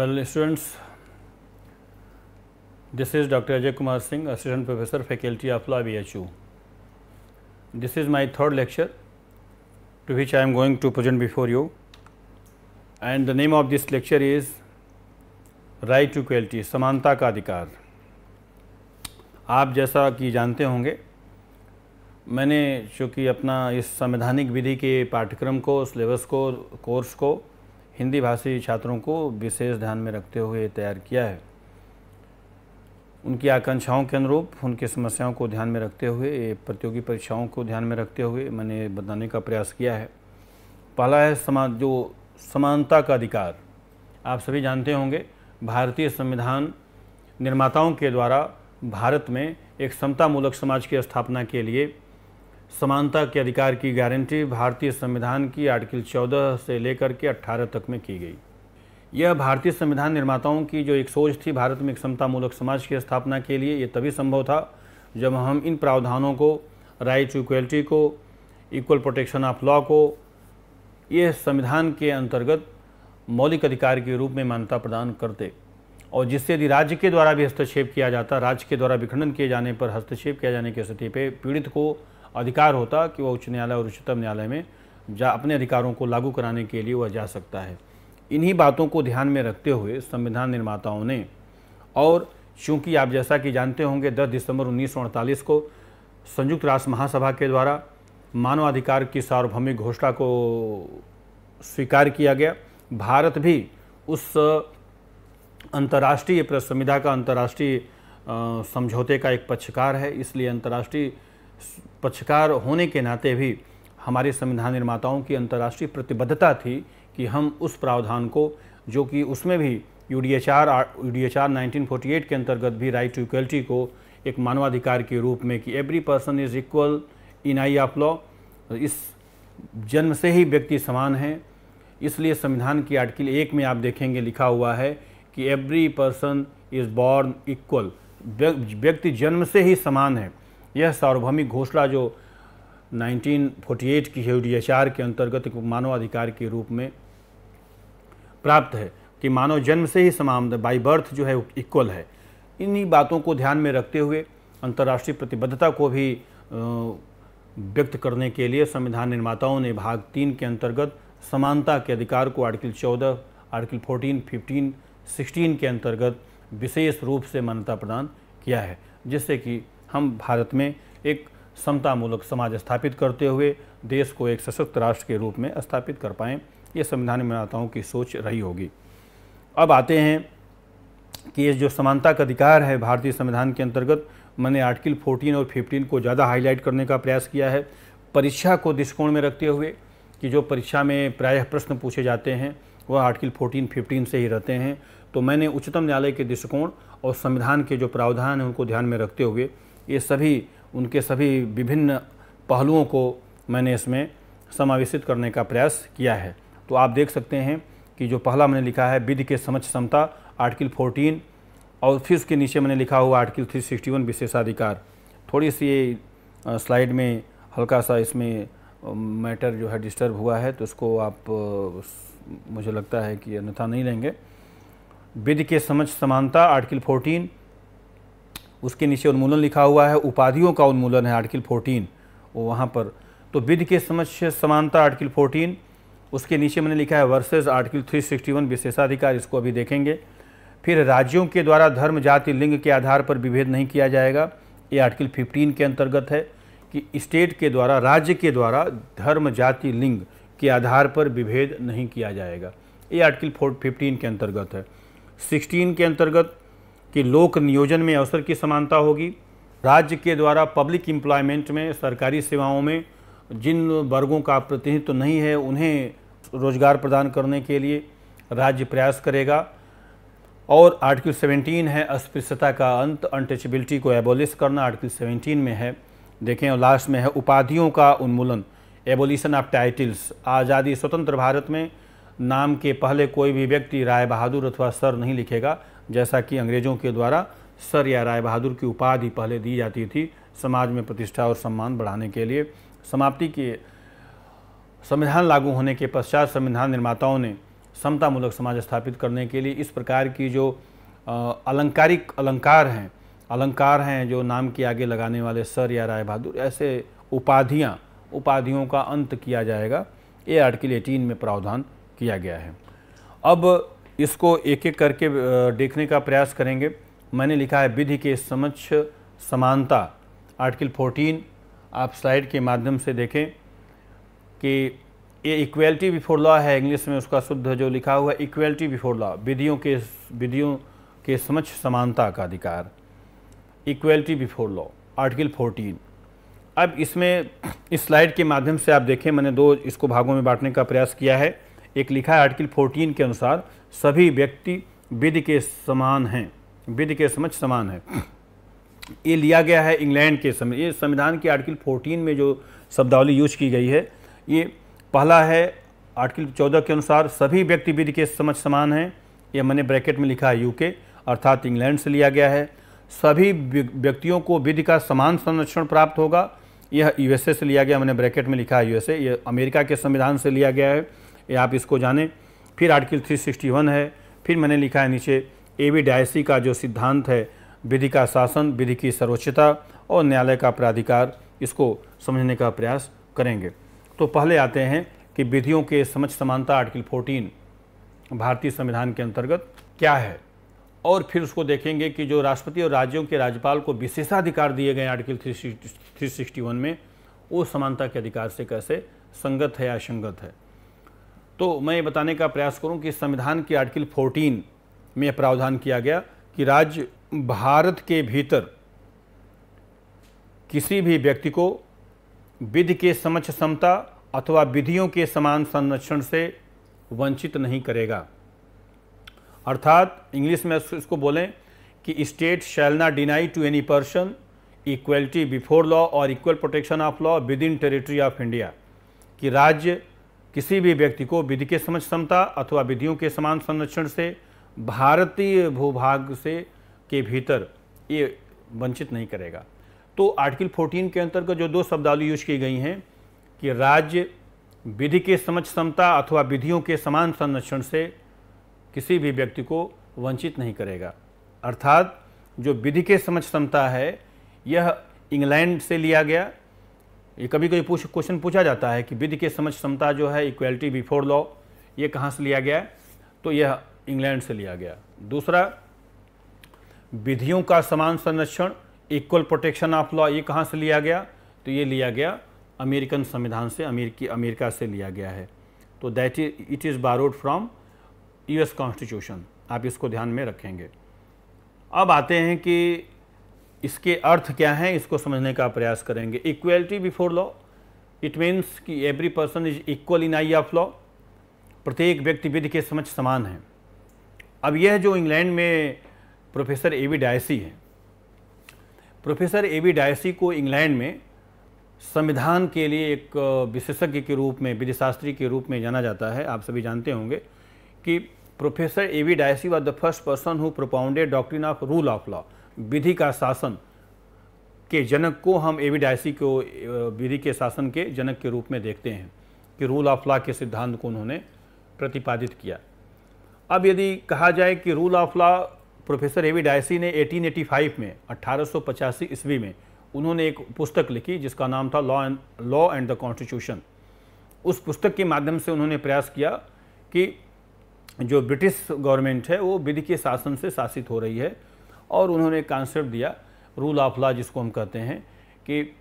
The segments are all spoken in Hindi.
Well students this is doctor Ajay Kumar Singh assistant professor faculty of law you this is my third lecture to which I am going to present before you and the name of this lecture is right to quality समानता का अधिकार आप जैसा कि जानते होंगे मैंने चूँकि अपना इस संवैधानिक विधि के पाठ्यक्रम को सिलेबस को कोर्स को, कोर्स को हिंदी भाषी छात्रों को विशेष ध्यान में रखते हुए तैयार किया है। उनकी आकांक्षाओं के अनुरूप, उनकी समस्याओं को ध्यान में रखते हुए, प्रतियोगी परीक्षाओं को ध्यान में रखते हुए मैंने बताने का प्रयास किया है। पहला है समा, जो समानता का अधिकार। आप सभी जानते होंगे, भारतीय संविधान निर्माताओं के द्वारा भारत में एक समतामूलक समाज की स्थापना के लिए समानता के अधिकार की गारंटी भारतीय संविधान की आर्टिकल 14 से लेकर के 18 तक में की गई। यह भारतीय संविधान निर्माताओं की जो एक सोच थी भारत में एक समतामूलक समाज की स्थापना के लिए, ये तभी संभव था जब हम इन प्रावधानों को राइट टू इक्वलिटी को इक्वल प्रोटेक्शन ऑफ़ लॉ को ये संविधान के अंतर्गत मौलिक अधिकार के रूप में मान्यता प्रदान करते और जिससे यदि राज्य के द्वारा भी हस्तक्षेप किया जाता, राज्य के द्वारा विखंडन किए जाने पर हस्तक्षेप किया जाने की स्थिति पर पीड़ित को अधिकार होता कि वह उच्च न्यायालय और उच्चतम न्यायालय में जा, अपने अधिकारों को लागू कराने के लिए वह जा सकता है। इन्हीं बातों को ध्यान में रखते हुए संविधान निर्माताओं ने, और चूँकि आप जैसा कि जानते होंगे 10 दिसंबर उन्नीस सौ अड़तालीस को संयुक्त राष्ट्र महासभा के द्वारा मानवाधिकार की सार्वभौमिक घोषणा को स्वीकार किया गया। भारत भी उस अंतर्राष्ट्रीय संविधा का अंतर्राष्ट्रीय समझौते का एक पक्षकार है, इसलिए अंतर्राष्ट्रीय पक्षकार होने के नाते भी हमारे संविधान निर्माताओं की अंतर्राष्ट्रीय प्रतिबद्धता थी कि हम उस प्रावधान को, जो कि उसमें भी U D H R U D H R nineteen forty eight के अंतर्गत भी राइट टू इक्वलिटी को एक मानवाधिकार के रूप में कि every person is equal in eye of law इस जन्म से ही व्यक्ति समान हैं। इसलिए संविधान की आर्टिकल एक में आप देखेंगे लिखा हुआ है कि every person is born equal व्यक्ति जन्म से ही समान है। यह सार्वभौमिक घोषणा जो 1948 की है डी के अंतर्गत मानवाधिकार के रूप में प्राप्त है कि मानव जन्म से ही समान बाई बर्थ जो है इक्वल है। इन्हीं बातों को ध्यान में रखते हुए अंतर्राष्ट्रीय प्रतिबद्धता को भी व्यक्त करने के लिए संविधान निर्माताओं ने भाग तीन के अंतर्गत समानता के अधिकार को आर्टिकल 14, आर्टिकल 14, 15, 16 के अंतर्गत विशेष रूप से मान्यता प्रदान किया है जिससे कि हम भारत में एक समतामूलक समाज स्थापित करते हुए देश को एक सशक्त राष्ट्र के रूप में स्थापित कर पाएँ ये संविधान निर्माताओं की सोच रही होगी। अब आते हैं कि ये जो समानता का अधिकार है भारतीय संविधान के अंतर्गत मैंने आर्टिकल 14 और 15 को ज़्यादा हाईलाइट करने का प्रयास किया है। परीक्षा को दृष्टिकोण में रखते हुए कि जो परीक्षा में प्रायः प्रश्न पूछे जाते हैं वह आर्टिकल 14, 15 से ही रहते हैं। तो मैंने उच्चतम न्यायालय के दृष्टिकोण और संविधान के जो प्रावधान हैं उनको ध्यान में रखते हुए ये सभी, उनके सभी विभिन्न पहलुओं को मैंने इसमें समावेशित करने का प्रयास किया है। तो आप देख सकते हैं कि जो पहला मैंने लिखा है, विधि के समझ क्षमता आर्टिकल 14 और फिर उसके नीचे मैंने लिखा हुआ आर्टिकल 361 विशेषाधिकार। थोड़ी सी ये स्लाइड में हल्का सा इसमें मैटर जो है डिस्टर्ब हुआ है तो उसको आप मुझे लगता है कि अन्यथा नहीं लेंगे। विधि के समझ समानता, आर्टिकल 14 उसके नीचे उन्मूलन लिखा हुआ है, उपाधियों का उन्मूलन है, आर्टिकल 14 वो वहाँ पर। तो विधि के समक्ष समानता, आर्टिकल 14 उसके नीचे मैंने लिखा है वर्सेस आर्टिकल 361 विशेषाधिकार, इसको अभी देखेंगे। फिर राज्यों के द्वारा धर्म, जाति, लिंग के आधार पर विभेद नहीं किया जाएगा। ये आर्टिकल 15 के अंतर्गत है कि स्टेट के द्वारा, राज्य के द्वारा धर्म, जाति, लिंग के आधार पर विभेद नहीं किया जाएगा। ये आर्टिकल फोर, फिफ्टीन के अंतर्गत है। सिक्सटीन के अंतर्गत कि लोक नियोजन में अवसर की समानता होगी। राज्य के द्वारा पब्लिक एम्प्लॉयमेंट में, सरकारी सेवाओं में, जिन वर्गों का प्रतिनिधित्व तो नहीं है, उन्हें रोज़गार प्रदान करने के लिए राज्य प्रयास करेगा। और आर्टिकल 17 है, अस्पृश्यता का अंत अनटचेबिलिटी को एबोलिश करना आर्टिकल 17 में है। देखें, और लास्ट में है, उपाधियों का उन्मूलन एबोलिशन ऑफ़ टाइटल्स आज़ादी स्वतंत्र भारत में, नाम के पहले कोई भी व्यक्ति राय बहादुर अथवा सर नहीं लिखेगा। जैसा कि अंग्रेज़ों के द्वारा सर या राय बहादुर की उपाधि पहले दी जाती थी, समाज में प्रतिष्ठा और सम्मान बढ़ाने के लिए। समाप्ति के संविधान लागू होने के पश्चात संविधान निर्माताओं ने समतामूलक समाज स्थापित करने के लिए इस प्रकार की जो अलंकारिक अलंकार हैं अलंकार हैं जो नाम के आगे लगाने वाले सर या राय बहादुर, ऐसे उपाधियाँ, उपाधियों का अंत किया जाएगा। ये आर्टिकल एटीन में प्रावधान किया गया है। अब इसको एक एक करके देखने का प्रयास करेंगे। मैंने लिखा है, विधि के समक्ष समानता, आर्टिकल 14 आप स्लाइड के माध्यम से देखें कि ये इक्वेलिटी बिफोर लॉ है, इंग्लिश में उसका शुद्ध जो लिखा हुआ है, इक्वेलिटी बिफोर लॉ, विधियों के विधियों के समक्ष समानता का अधिकार। इक्वेलिटी बिफोर लॉ, आर्टिकल 14 अब इसमें, इस स्लाइड के माध्यम से आप देखें, मैंने दो इसको भागों में बांटने का प्रयास किया है। एक लिखा है, आर्टिकल 14 के अनुसार सभी व्यक्ति विधि के समान हैं। विधि के समझ समान है। ये लिया गया है इंग्लैंड के समय। ये संविधान के आर्टिकल 14 में जो शब्दावली यूज़ की गई है, ये पहला है आर्टिकल 14 के अनुसार सभी व्यक्ति विधि के समझ समान हैं। यह मैंने ब्रैकेट में लिखा है यूके अर्थात इंग्लैंड से लिया गया है। सभी व्यक्तियों को विधि का समान संरक्षण प्राप्त होगा। यह यूएसए से लिया गया, मैंने ब्रैकेट में लिखा है यूएसए यह अमेरिका के संविधान से लिया गया है। ये आप इसको जानें। फिर आर्टिकल 361 है, फिर मैंने लिखा है नीचे, ए बी डायसी का जो सिद्धांत है, विधि का शासन, विधि की सर्वोच्चता और न्यायालय का प्राधिकार, इसको समझने का प्रयास करेंगे। तो पहले आते हैं कि विधियों के समझ समानता आर्टिकल 14 भारतीय संविधान के अंतर्गत क्या है? और फिर उसको देखेंगे कि जो राष्ट्रपति और राज्यों के राज्यपाल को विशेषाधिकार दिए गए आर्टिकल थ्री सिक्सटी वन में, वो समानता के अधिकार से कैसे संगत है या असंगत है? तो मैं ये बताने का प्रयास करूँ कि संविधान के आर्टिकल 14 में प्रावधान किया गया कि राज्य भारत के भीतर किसी भी व्यक्ति को विधि के समक्ष समता अथवा विधियों के समान संरक्षण से वंचित नहीं करेगा। अर्थात इंग्लिश में इसको बोलें कि state shall not deny to any person equality before law और equal protection of law within territory of India. कि राज्य किसी भी व्यक्ति को विधि के समझ क्षमता अथवा विधियों के समान संरक्षण से, भारतीय भूभाग से के भीतर ये वंचित नहीं करेगा। तो आर्टिकल 14 के अंतर्गत जो दो शब्दावली यूज़ की गई हैं कि राज्य विधि के समझ क्षमता अथवा विधियों के समान संरक्षण से किसी भी व्यक्ति को वंचित नहीं करेगा। अर्थात जो विधि के समझ क्षमता है, यह इंग्लैंड से लिया गया ये कभी कभी पूछ क्वेश्चन पूछा जाता है कि विधि के समझ क्षमता जो है इक्वलिटी बिफोर लॉ ये कहाँ से लिया गया? है तो यह इंग्लैंड से लिया गया। दूसरा, विधियों का समान संरक्षण इक्वल प्रोटेक्शन ऑफ़ लॉ ये कहाँ से लिया गया? तो ये लिया गया अमेरिकन संविधान से अमेरिकी अमेरिका से लिया गया है। तो that is it is borrowed from US constitution आप इसको ध्यान में रखेंगे। अब आते हैं कि इसके अर्थ क्या हैं, इसको समझने का प्रयास करेंगे। Equality before law it means कि every person is equal in eye of law प्रत्येक व्यक्ति विधि के समझ समान है। अब यह जो इंग्लैंड में प्रोफेसर ए वी डायसी है, प्रोफेसर ए वी डायसी को इंग्लैंड में संविधान के लिए एक विशेषज्ञ के रूप में, विधिशास्त्री के रूप में जाना जाता है। आप सभी जानते होंगे कि professor A V Dicey was the first person who propounded doctrine of rule of law विधि का शासन के जनक को हम एविडाइसी को विधि के शासन के जनक के रूप में देखते हैं कि रूल ऑफ़ लॉ के सिद्धांत को उन्होंने प्रतिपादित किया। अब यदि कहा जाए कि rule of law professor AV Dicey ने 1885 में अट्ठारह ईस्वी में उन्होंने एक पुस्तक लिखी जिसका नाम था law and law and the constitution उस पुस्तक के माध्यम से उन्होंने प्रयास किया कि जो ब्रिटिश गवर्नमेंट है वो विधि के शासन से शासित हो रही है। और उन्होंने कॉन्सेप्ट दिया रूल ऑफ़ लॉ जिसको हम कहते हैं कि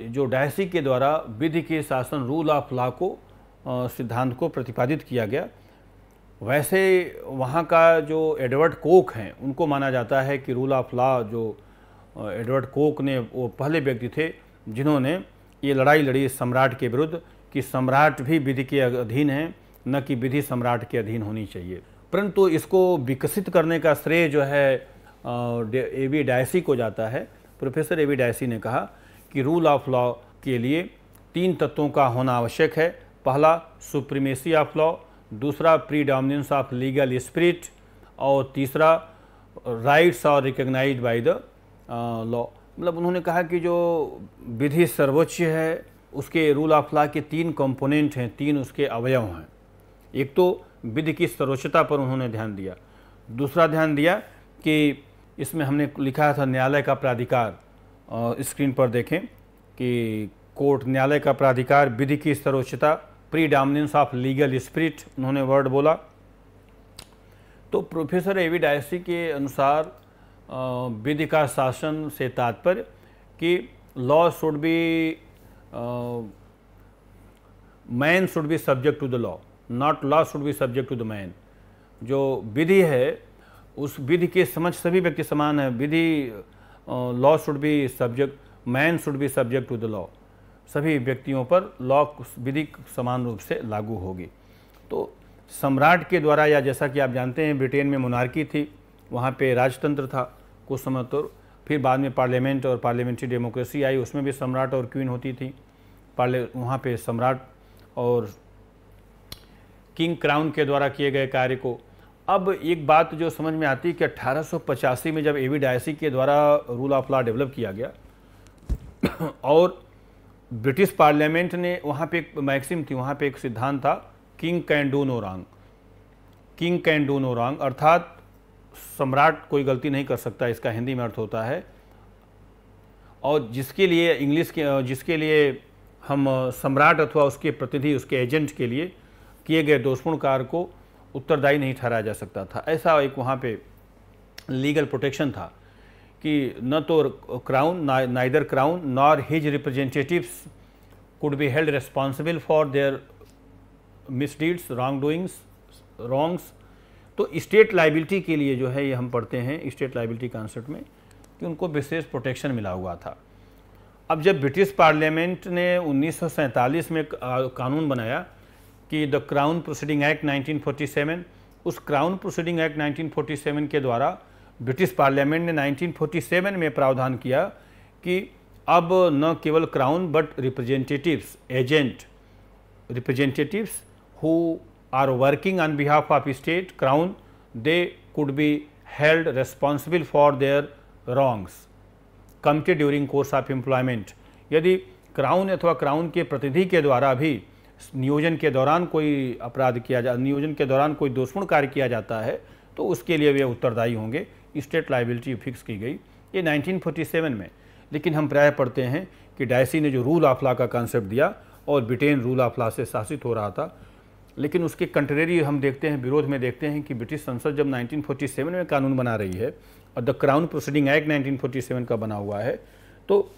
जो डायसी के द्वारा विधि के शासन रूल ऑफ़ लॉ को सिद्धांत को प्रतिपादित किया गया। वैसे वहाँ का जो एडवर्ड कोक हैं, उनको माना जाता है कि रूल ऑफ़ लॉ जो एडवर्ड कोक ने, वो पहले व्यक्ति थे जिन्होंने ये लड़ाई लड़ी सम्राट के विरुद्ध कि सम्राट भी विधि के अधीन है, न कि विधि सम्राट के अधीन होनी चाहिए। परंतु इसको विकसित करने का श्रेय जो है ए वी डायसी को जाता है। प्रोफेसर ए वी डायसी ने कहा कि रूल ऑफ़ लॉ के लिए तीन तत्वों का होना आवश्यक है। पहला सुप्रीमेसी ऑफ़ लॉ दूसरा predominance of legal spirit और तीसरा rights are recognise by the law मतलब उन्होंने कहा कि जो विधि सर्वोच्च है, उसके रूल ऑफ़ लॉ के तीन कंपोनेंट हैं, तीन उसके अवयव हैं। एक तो विधि की सर्वोच्चता पर उन्होंने ध्यान दिया। दूसरा ध्यान दिया कि इसमें हमने लिखा था न्यायालय का प्राधिकार। स्क्रीन पर देखें कि कोर्ट न्यायालय का प्राधिकार, विधि की सर्वोच्चता, predominance of legal spirit, उन्होंने वर्ड बोला। तो प्रोफेसर एवी डायसी के अनुसार विधि का शासन से तात्पर्य कि law should be man should be subject to the law, not law should be subject to the man. जो विधि है उस विधि के समझ सभी व्यक्ति समान है। विधि law should be subject man should be subject to the law सभी व्यक्तियों पर लॉ विधि समान रूप से लागू होगी। तो सम्राट के द्वारा या जैसा कि आप जानते हैं, ब्रिटेन में मोनार्की थी, वहाँ पे राजतंत्र था कुछ समय तो। फिर बाद में पार्लियामेंट और पार्लियामेंट्री डेमोक्रेसी आई, उसमें भी सम्राट और क्वीन होती थी। पार्ले वहाँ पे सम्राट और किंग क्राउन के द्वारा किए गए कार्य को अब एक बात जो समझ में आती है कि अट्ठारह में जब एवी डायसी के द्वारा रूल ऑफ़ लॉ डेवलप किया गया, और ब्रिटिश पार्लियामेंट ने वहाँ पे एक मैक्सिम थी, वहाँ पे एक सिद्धांत था king can do no wrong king can do no wrong अर्थात सम्राट कोई गलती नहीं कर सकता, इसका हिंदी में अर्थ होता है। और जिसके लिए इंग्लिश के, जिसके लिए हम सम्राट अथवा उसके प्रतिनिधि, उसके एजेंट के लिए किए गए दोषपूर्ण कार्य को उत्तरदायी नहीं ठहराया जा सकता था। ऐसा एक वहाँ पे लीगल प्रोटेक्शन था कि न तो crown neither crown, nor his representatives could be held responsible for their misdeeds wrongdoings wrongs तो स्टेट लाइबिलिटी के लिए जो है ये हम पढ़ते हैं, स्टेट लाइबिलिटी कॉन्सेप्ट में, कि उनको विशेष प्रोटेक्शन मिला हुआ था। अब जब ब्रिटिश पार्लियामेंट ने उन्नीस सौ सैंतालीस में कानून बनाया कि द क्राउन प्रोसीडिंग एक्ट 1947 उस क्राउन प्रोसीडिंग एक्ट 1947 के द्वारा ब्रिटिश पार्लियामेंट ने 1947 में प्रावधान किया कि अब न केवल crown but representatives, agent, representatives who are working on behalf of state crown they could be held responsible for their wrongs committed during course of employment यदि क्राउन अथवा क्राउन के प्रतिनिधि के द्वारा भी नियोजन के दौरान कोई अपराध किया जा, नियोजन के दौरान कोई दोषपूर्ण कार्य किया जाता है तो उसके लिए वे उत्तरदायी होंगे। स्टेट लाइबिलिटी फिक्स की गई। ये 1947 में। लेकिन हम प्राय पढ़ते हैं कि डायसी ने जो रूल ऑफ़ लॉ का कॉन्सेप्ट दिया और ब्रिटेन रूल ऑफ़ लॉ से शासित हो रहा था। लेकिन उसके कंट्रेरी हम देखते हैं, विरोध में देखते हैं कि ब्रिटिश संसद जब 1947 में कानून बना रही है और द क्राउन प्रोसीडिंग एक्ट 1947 का बना हुआ है तो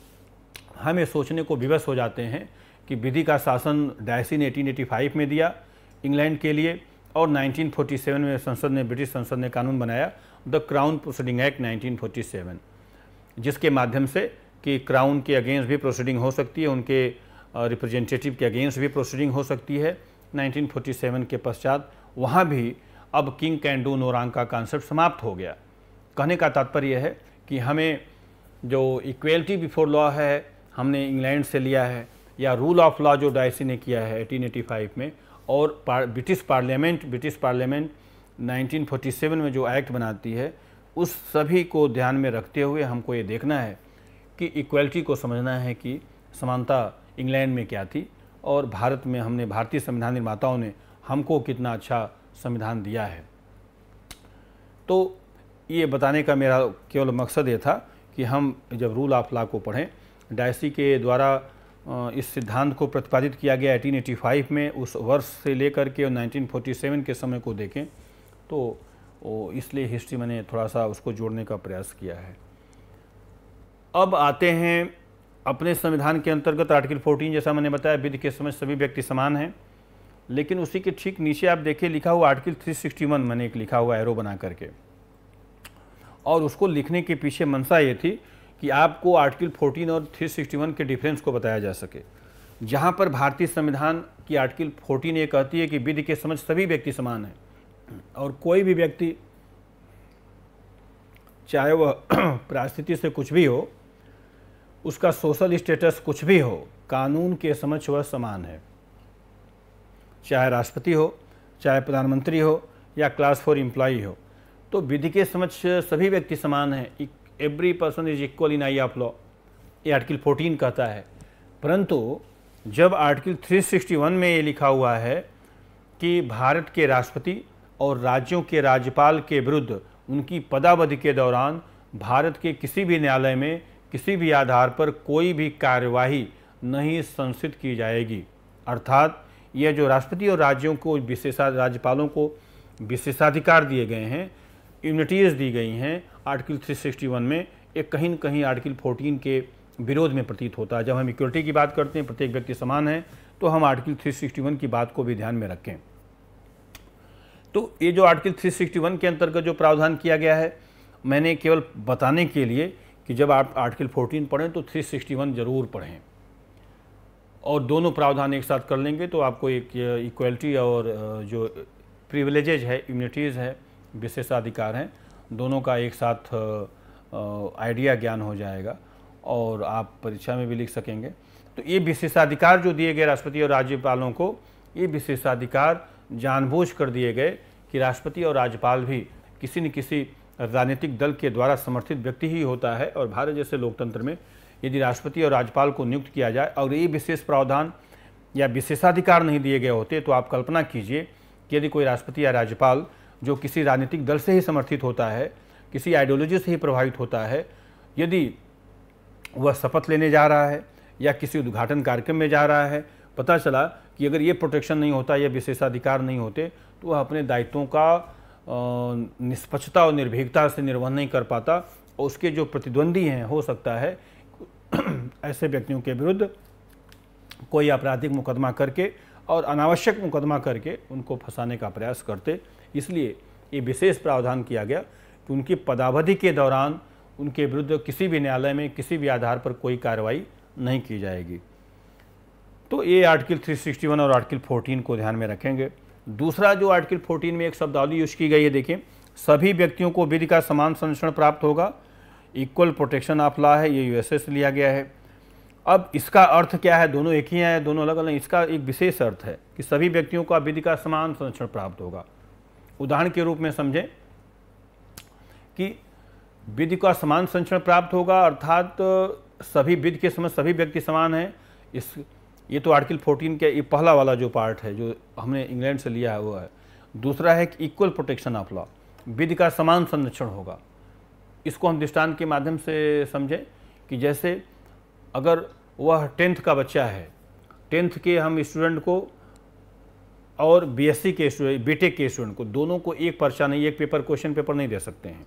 हम ये सोचने को विवश हो जाते हैं कि विधि का शासन डायसी ने 1885 में दिया इंग्लैंड के लिए और 1947 में संसद ने, ब्रिटिश संसद ने कानून बनाया द क्राउन प्रोसीडिंग एक्ट 1947 जिसके माध्यम से कि क्राउन के अगेंस्ट भी प्रोसीडिंग हो सकती है, उनके रिप्रेजेंटेटिव के अगेंस्ट भी प्रोसीडिंग हो सकती है। 1947 के पश्चात वहाँ भी अब किंग कैन डू का कॉन्सेप्ट समाप्त हो गया। कहने का तात्पर्य है कि हमें जो इक्वेलिटी बिफोर लॉ है, हमने इंग्लैंड से लिया है या रूल ऑफ़ लॉ जो डायसी ने किया है 1885 में, और ब्रिटिश पार्लियामेंट ब्रिटिश पार्लियामेंट 1947 में जो एक्ट बनाती है, उस सभी को ध्यान में रखते हुए हमको ये देखना है कि इक्वलिटी को समझना है कि समानता इंग्लैंड में क्या थी, और भारत में हमने भारतीय संविधान निर्माताओं ने हमको कितना अच्छा संविधान दिया है। तो ये बताने का मेरा केवल मकसद ये था कि हम जब रूल ऑफ़ लॉ को पढ़ें डायसी के द्वारा इस सिद्धांत को प्रतिपादित किया गया 1885 में, उस वर्ष से लेकर के 1947 के समय को देखें तो इसलिए हिस्ट्री मैंने थोड़ा सा उसको जोड़ने का प्रयास किया है। अब आते हैं अपने संविधान के अंतर्गत आर्टिकल 14 जैसा मैंने बताया, विधि के समय सभी व्यक्ति समान हैं, लेकिन उसी के ठीक नीचे आप देखिए, लिखा हुआ आर्टिकल 361 मैंने एक लिखा हुआ एरो बना करके। और उसको लिखने के पीछे मंशा ये थी कि आपको आर्टिकल 14 और 361 के डिफरेंस को बताया जा सके। जहाँ पर भारतीय संविधान की आर्टिकल 14 ये कहती है कि विधि के समझ सभी व्यक्ति समान हैं और कोई भी व्यक्ति, चाहे वह परिस्थिति से कुछ भी हो, उसका सोशल स्टेटस कुछ भी हो, कानून के समझ वह समान है। चाहे राष्ट्रपति हो, चाहे प्रधानमंत्री हो या क्लास फोर एम्प्लॉई हो तो विधि के समझ सभी व्यक्ति समान हैं। Every person is equal in eye of law ये आर्टिकल 14 कहता है। परंतु, जब आर्टिकल 361 में ये लिखा हुआ है कि भारत के राष्ट्रपति और राज्यों के राज्यपाल के विरुद्ध उनकी पदावधि के दौरान भारत के किसी भी न्यायालय में किसी भी आधार पर कोई भी कार्यवाही नहीं संसित की जाएगी। अर्थात, यह जो राष्ट्रपति और राज्यों को, विशेषा, राज्यपालों को विशेषाधिकार दिए गए हैं इम्यूनिटीज़ दी गई हैं। आर्टिकल 361 में एक कहीं न कहीं आर्टिकल 14 के विरोध में प्रतीत होता है। जब हम इक्वलिटी की बात करते हैं, प्रत्येक व्यक्ति समान है तो हम आर्टिकल 361 की बात को भी ध्यान में रखें। तो ये जो आर्टिकल 361 के अंतर्गत जो प्रावधान किया गया है, मैंने केवल बताने के लिए कि जब आप आर्टिकल 14 पढ़ें तो 361 ज़रूर पढ़ें। और दोनों प्रावधान एक साथ कर लेंगे तो आपको एक इक्वलिटी और, जो प्रिविलेजेज है इम्यूनिटीज़ है विशेषाधिकार हैं। दोनों का एक साथ आइडिया ज्ञान हो जाएगा और आप परीक्षा में भी लिख सकेंगे। तो ये विशेषाधिकार जो दिए गए राष्ट्रपति और राज्यपालों को, ये विशेषाधिकार जानबूझ कर दिए गए कि राष्ट्रपति और राज्यपाल भी किसी न किसी राजनीतिक दल के द्वारा समर्थित व्यक्ति ही होता है और भारत जैसे लोकतंत्र में यदि राष्ट्रपति और राज्यपाल को नियुक्त किया जाए और ये विशेष प्रावधान या विशेषाधिकार नहीं दिए गए होते तो आप कल्पना कीजिए कि यदि कोई राष्ट्रपति या राज्यपाल जो किसी राजनीतिक दल से ही समर्थित होता है, किसी आइडियोलॉजी से ही प्रभावित होता है, यदि वह शपथ लेने जा रहा है या किसी उद्घाटन कार्यक्रम में जा रहा है, पता चला कि अगर ये प्रोटेक्शन नहीं होता, या विशेषाधिकार नहीं होते तो वह अपने दायित्वों का निष्पक्षता और निर्भीकता से निर्वहन नहीं कर पाता और उसके जो प्रतिद्वंदी हैं, हो सकता है ऐसे व्यक्तियों के विरुद्ध कोई आपराधिक मुकदमा करके और अनावश्यक मुकदमा करके उनको फंसाने का प्रयास करते। इसलिए ये विशेष प्रावधान किया गया कि उनकी पदावधि के दौरान उनके विरुद्ध किसी भी न्यायालय में किसी भी आधार पर कोई कार्रवाई नहीं की जाएगी। तो ये आर्टिकल 361 और आर्टिकल 14 को ध्यान में रखेंगे। दूसरा जो आर्टिकल 14 में एक शब्दावली यूज़ की गई है देखें सभी व्यक्तियों को विधि का समान संरक्षण प्राप्त होगा। इक्वल प्रोटेक्शन ऑफ़ लॉ है, ये यूएसए से लिया गया है। अब इसका अर्थ क्या है? दोनों एक ही हैं, दोनों अलग अलग इसका एक विशेष अर्थ है कि सभी व्यक्तियों को विधि का समान संरक्षण प्राप्त होगा। उदाहरण के रूप में समझें कि विधि का समान संरक्षण प्राप्त होगा, अर्थात सभी विधि के समय सभी व्यक्ति समान हैं। इस, ये तो आर्टिकल 14 के ये पहला वाला जो पार्ट है, जो हमने इंग्लैंड से लिया है वो है। दूसरा है कि इक्वल प्रोटेक्शन ऑफ़ लॉ विधि का समान संरक्षण होगा। इसको हम दृष्टांत के माध्यम से समझें कि जैसे अगर वह टेंथ का बच्चा है टेंथ के हम स्टूडेंट को और बीएससी के स्टूडेंट बीटेक के स्टूडेंट को दोनों को एक पर्चा नहीं एक पेपर क्वेश्चन पेपर नहीं दे सकते हैं।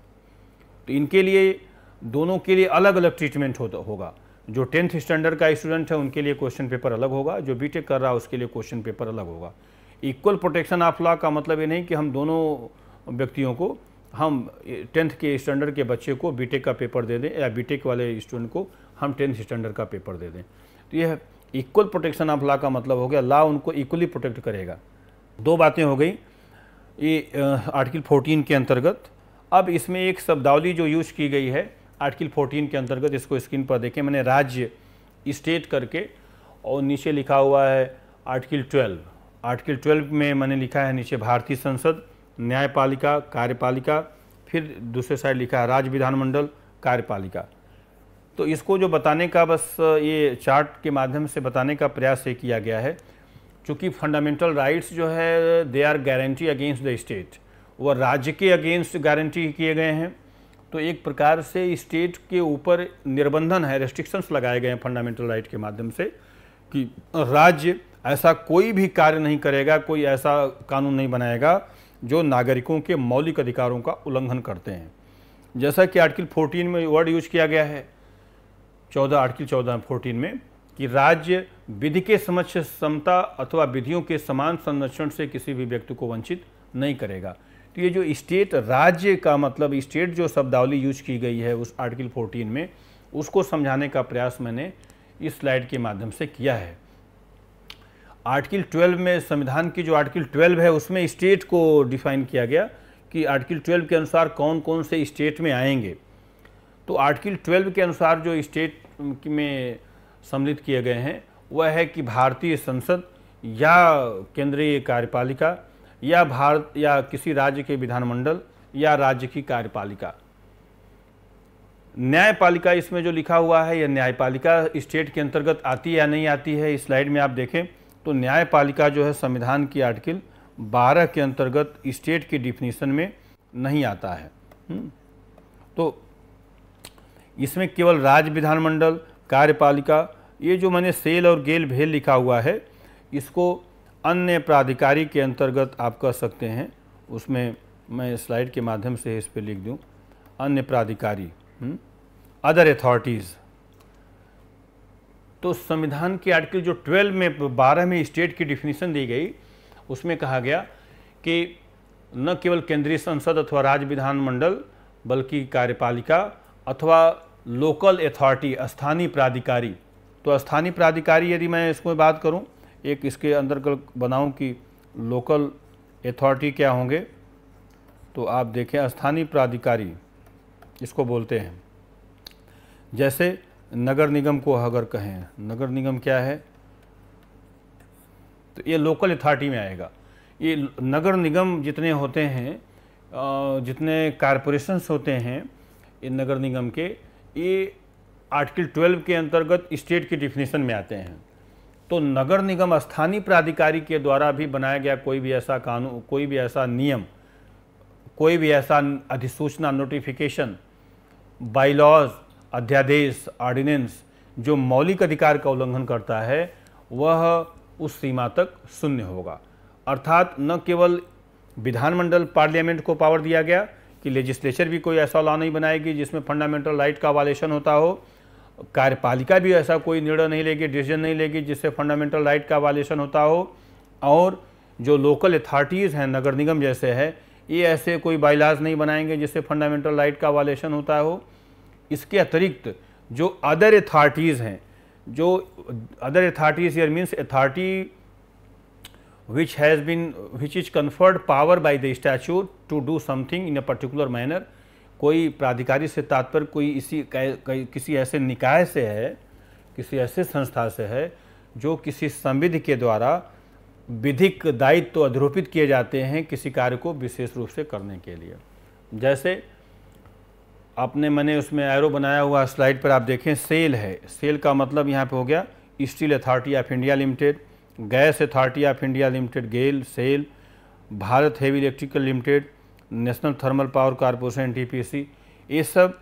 तो इनके लिए दोनों के लिए अलग अलग ट्रीटमेंट हो, होगा। जो टेंथ स्टैंडर्ड का स्टूडेंट है उनके लिए क्वेश्चन पेपर अलग होगा। जो बीटेक कर रहा है उसके लिए क्वेश्चन पेपर अलग होगा। इक्वल प्रोटेक्शन ऑफ़ लॉ का मतलब ये नहीं कि हम दोनों व्यक्तियों को हम टेंथ के स्टैंडर्ड के बच्चे को बीटेक का पेपर दे दें या बीटेक वाले स्टूडेंट को हम टेंथ स्टैंडर्ड का पेपर दे दें। तो यह इक्वल प्रोटेक्शन ऑफ़ लॉ का मतलब हो गया। लॉ उनको इक्वली प्रोटेक्ट करेगा। दो बातें हो गई। ये आर्टिकल 14 के अंतर्गत। अब इसमें एक शब्दावली जो यूज़ की गई है आर्टिकल 14 के अंतर्गत, इसको स्क्रीन पर देखें। मैंने राज्य स्टेट करके, और नीचे लिखा हुआ है आर्टिकल 12 आर्टिकल 12 में मैंने लिखा है नीचे भारतीय संसद, न्यायपालिका, कार्यपालिका, फिर दूसरे साइड लिखा है राज्य विधानमंडल, कार्यपालिका। तो इसको जो बताने का बस, ये चार्ट के माध्यम से बताने का प्रयास ये किया गया है। चूँकि फंडामेंटल राइट्स जो है they are guarantee against the state वह राज्य के अगेंस्ट गारंटी किए गए हैं। तो एक प्रकार से स्टेट के ऊपर निर्बंधन है रेस्ट्रिक्शंस लगाए गए हैं फंडामेंटल राइट के माध्यम से कि राज्य ऐसा कोई भी कार्य नहीं करेगा, कोई ऐसा कानून नहीं बनाएगा जो नागरिकों के मौलिक अधिकारों का उल्लंघन करते हैं। जैसा कि आर्टिकल 14 में वर्ड यूज़ किया गया है। 14 आर्टिकल 14 14 में कि राज्य विधि के समक्ष समता अथवा विधियों के समान संरक्षण से किसी भी व्यक्ति को वंचित नहीं करेगा। तो ये जो स्टेट राज्य का मतलब स्टेट जो शब्दावली यूज़ की गई है उस आर्टिकल 14 में, उसको समझाने का प्रयास मैंने इस स्लाइड के माध्यम से किया है। आर्टिकल 12 में, संविधान की जो आर्टिकल 12 है, उसमें स्टेट को डिफाइन किया गया कि आर्टिकल 12 के अनुसार कौन कौन से स्टेट में आएँगे। तो आर्टिकल 12 के अनुसार जो स्टेट में सम्मिलित किए गए हैं। वह है कि भारतीय संसद या केंद्रीय कार्यपालिका या भारत या किसी राज्य के विधानमंडल या राज्य की कार्यपालिका। न्यायपालिका इसमें जो लिखा हुआ है, यह न्यायपालिका स्टेट के अंतर्गत आती या नहीं आती है, इस स्लाइड में आप देखें तो न्यायपालिका जो है संविधान की आर्टिकल 12 के अंतर्गत स्टेट की डिफिनीशन में नहीं आता है। हम्म। तो इसमें केवल राज्य विधानमंडल कार्यपालिका ये जो मैंने सेल और गेल भेल लिखा हुआ है इसको अन्य प्राधिकारी के अंतर्गत आप कह सकते हैं। उसमें मैं स्लाइड के माध्यम से इस पर लिख दूँ। अन्य प्राधिकारी अदर हम्म, अथॉरिटीज़ तो संविधान की आर्टिकल जो 12 में 12 में स्टेट की डिफिनीशन दी गई उसमें कहा गया कि न केवल केंद्रीय संसद अथवा राज्य विधानमंडल बल्कि कार्यपालिका अथवा लोकल अथॉरिटी स्थानीय प्राधिकारी तो स्थानीय प्राधिकारी यदि मैं इसमें बात करूँ, एक इसके अंदर बनाऊँ कि लोकल अथॉरिटी क्या होंगे तो आप देखें स्थानीय प्राधिकारी इसको बोलते हैं। जैसे नगर निगम को अगर कहें, नगर निगम क्या है? तो ये लोकल अथॉरिटी में आएगा। ये नगर निगम जितने होते हैं जितने कारपोरेशंस होते हैं इन नगर निगम के ये आर्टिकल 12 के अंतर्गत स्टेट की डिफिनेशन में आते हैं। तो नगर निगम स्थानीय प्राधिकारी के द्वारा भी बनाया गया कोई भी ऐसा कानून कोई भी ऐसा नियम, कोई भी ऐसा अधिसूचना नोटिफिकेशन बाईलॉज अध्यादेश ऑर्डिनेंस जो मौलिक अधिकार का उल्लंघन करता है, वह उस सीमा तक शून्य होगा। अर्थात न केवल विधानमंडल पार्लियामेंट को पावर दिया गया कि लेजिस्लेचर भी कोई ऐसा लॉ नहीं बनाएगी जिसमें फंडामेंटल राइट का वालेशन होता हो। कार्यपालिका भी ऐसा कोई निर्णय नहीं लेगी डिसीज़न नहीं लेगी जिससे फंडामेंटल राइट का वालेशन होता हो। और जो लोकल अथॉरिटीज़ हैं, नगर निगम जैसे है, ये ऐसे कोई बाइलाज नहीं बनाएँगे जिससे फंडामेंटल राइट का वालेशन होता हो। इसके अतिरिक्त जो अदर अथॉरिटीज़ हैं, जो other authorities year means authority which has been which is conferred power by the statute to do something in a particular manner कोई प्राधिकारी से तात्पर्य, कोई इसी किसी ऐसे निकाय से है, किसी ऐसे संस्था से है, जो किसी संविधि के द्वारा विधिक दायित्व तो अधिरोपित किए जाते हैं किसी कार्य को विशेष रूप से करने के लिए। जैसे आपने, मैंने उसमें एरो बनाया हुआ स्लाइड पर आप देखें सेल है। सेल का मतलब यहाँ पे हो गया steel authority of India limited gas authority of India limited GAIL SAIL Bharat heavy electrical limited national thermal power corporation TPC ये सब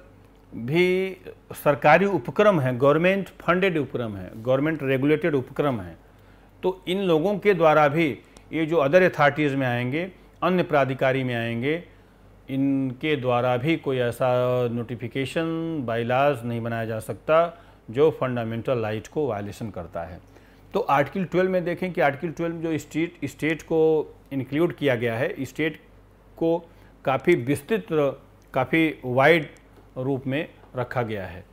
भी सरकारी उपक्रम हैं गवर्नमेंट फंडेड उपक्रम हैं गवर्नमेंट रेगुलेटेड उपक्रम हैं। तो इन लोगों के द्वारा भी ये जो अदर अथॉरिटीज़ में आएँगे, अन्य प्राधिकारी में आएँगे, इनके द्वारा भी कोई ऐसा नोटिफिकेशन बाईलाज नहीं बनाया जा सकता, जो फंडामेंटल राइट को वायलेशन करता है। तो आर्टिकल 12 में देखें कि आर्टिकल 12 जो स्टेट स्टेट को इंक्लूड किया गया है, स्टेट को काफ़ी विस्तृत, काफ़ी वाइड रूप में रखा गया है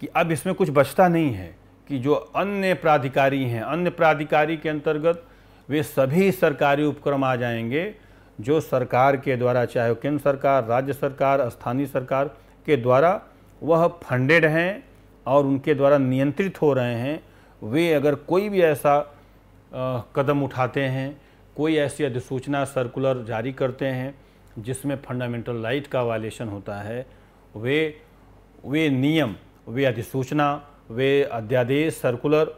कि अब इसमें कुछ बचता नहीं है कि जो अन्य प्राधिकारी हैं, अन्य प्राधिकारी के अंतर्गत वे सभी सरकारी उपक्रम आ जाएँगे जो सरकार के द्वारा, चाहे केंद्र सरकार, राज्य सरकार, स्थानीय सरकार के द्वारा वह फंडेड हैं और उनके द्वारा नियंत्रित हो रहे हैं वे अगर कोई भी ऐसा कदम उठाते हैं, कोई ऐसी अधिसूचना सर्कुलर जारी करते हैं, जिसमें फंडामेंटल राइट का वायलेशन होता है, वे वे नियम, वे अधिसूचना, वे अध्यादेश सर्कुलर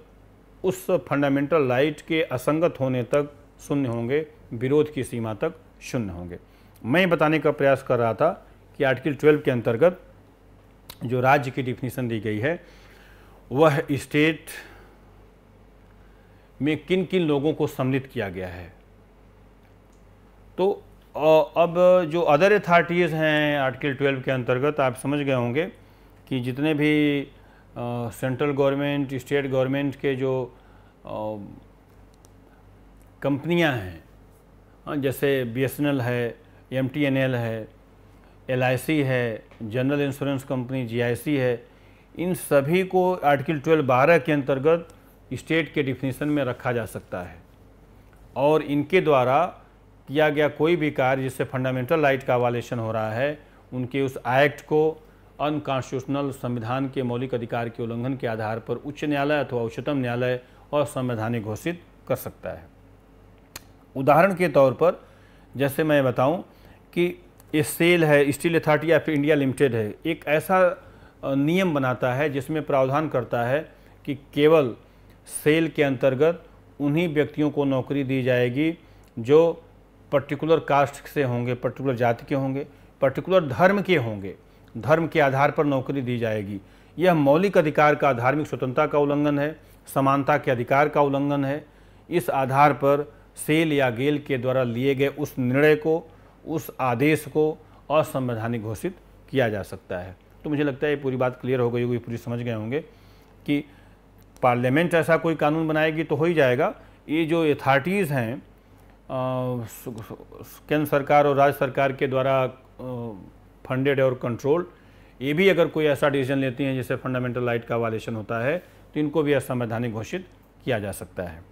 उस फंडामेंटल राइट के असंगत होने तक शून्य होंगे, विरोध की सीमा तक शून्य होंगे। मैं बताने का प्रयास कर रहा था कि आर्टिकल 12 के अंतर्गत जो राज्य की डिफिनीसन दी गई है, वह स्टेट में किन किन लोगों को सम्मिलित किया गया है? तो अब जो अदर अथॉरिटीज़ हैं आर्टिकल 12 के अंतर्गत आप समझ गए होंगे कि जितने भी सेंट्रल गवर्नमेंट स्टेट गवर्नमेंट के जो कंपनियाँ हैं हाँ, जैसे बीएसएनएल है एमटीएनएल है एलआईसी है जनरल इंश्योरेंस कंपनी जीआईसी है इन सभी को आर्टिकल 12 बारह के अंतर्गत स्टेट के डिफिनीशन में रखा जा सकता है। और इनके द्वारा किया गया कोई भी कार्य जिससे फंडामेंटल राइट का वालेशन हो रहा है, उनके उस एक्ट को अनकॉन्स्टिट्यूशनल संविधान के मौलिक अधिकार के उल्लंघन के आधार पर उच्च न्यायालय अथवा उच्चतम न्यायालय असंवैधानिक घोषित कर सकता है। उदाहरण के तौर पर, जैसे मैं बताऊँ कि ये सेल है, steel authority of India limited है। एक ऐसा नियम बनाता है जिसमें प्रावधान करता है कि केवल सेल के अंतर्गत उन्हीं व्यक्तियों को नौकरी दी जाएगी जो पर्टिकुलर कास्ट से होंगे, पर्टिकुलर जाति के होंगे, पर्टिकुलर धर्म के होंगे। धर्म के आधार पर नौकरी दी जाएगी। यह मौलिक अधिकार का, धार्मिक स्वतंत्रता का उल्लंघन है, समानता के अधिकार का उल्लंघन है। इस आधार पर सेल या गेल के द्वारा लिए गए उस निर्णय को, उस आदेश को असंवैधानिक घोषित किया जा सकता है। तो मुझे लगता है ये पूरी बात क्लियर हो गई होगी, पूरी समझ गए होंगे कि पार्लियामेंट ऐसा कोई कानून बनाएगी तो हो ही जाएगा। ये जो अथॉरिटीज़ हैं केंद्र सरकार और राज्य सरकार के द्वारा फंडेड और कंट्रोल, ये भी अगर कोई ऐसा डिसीज़न लेती हैं जैसे फंडामेंटल राइट का वालेशन होता है तो इनको भी असंवैधानिक घोषित किया जा सकता है।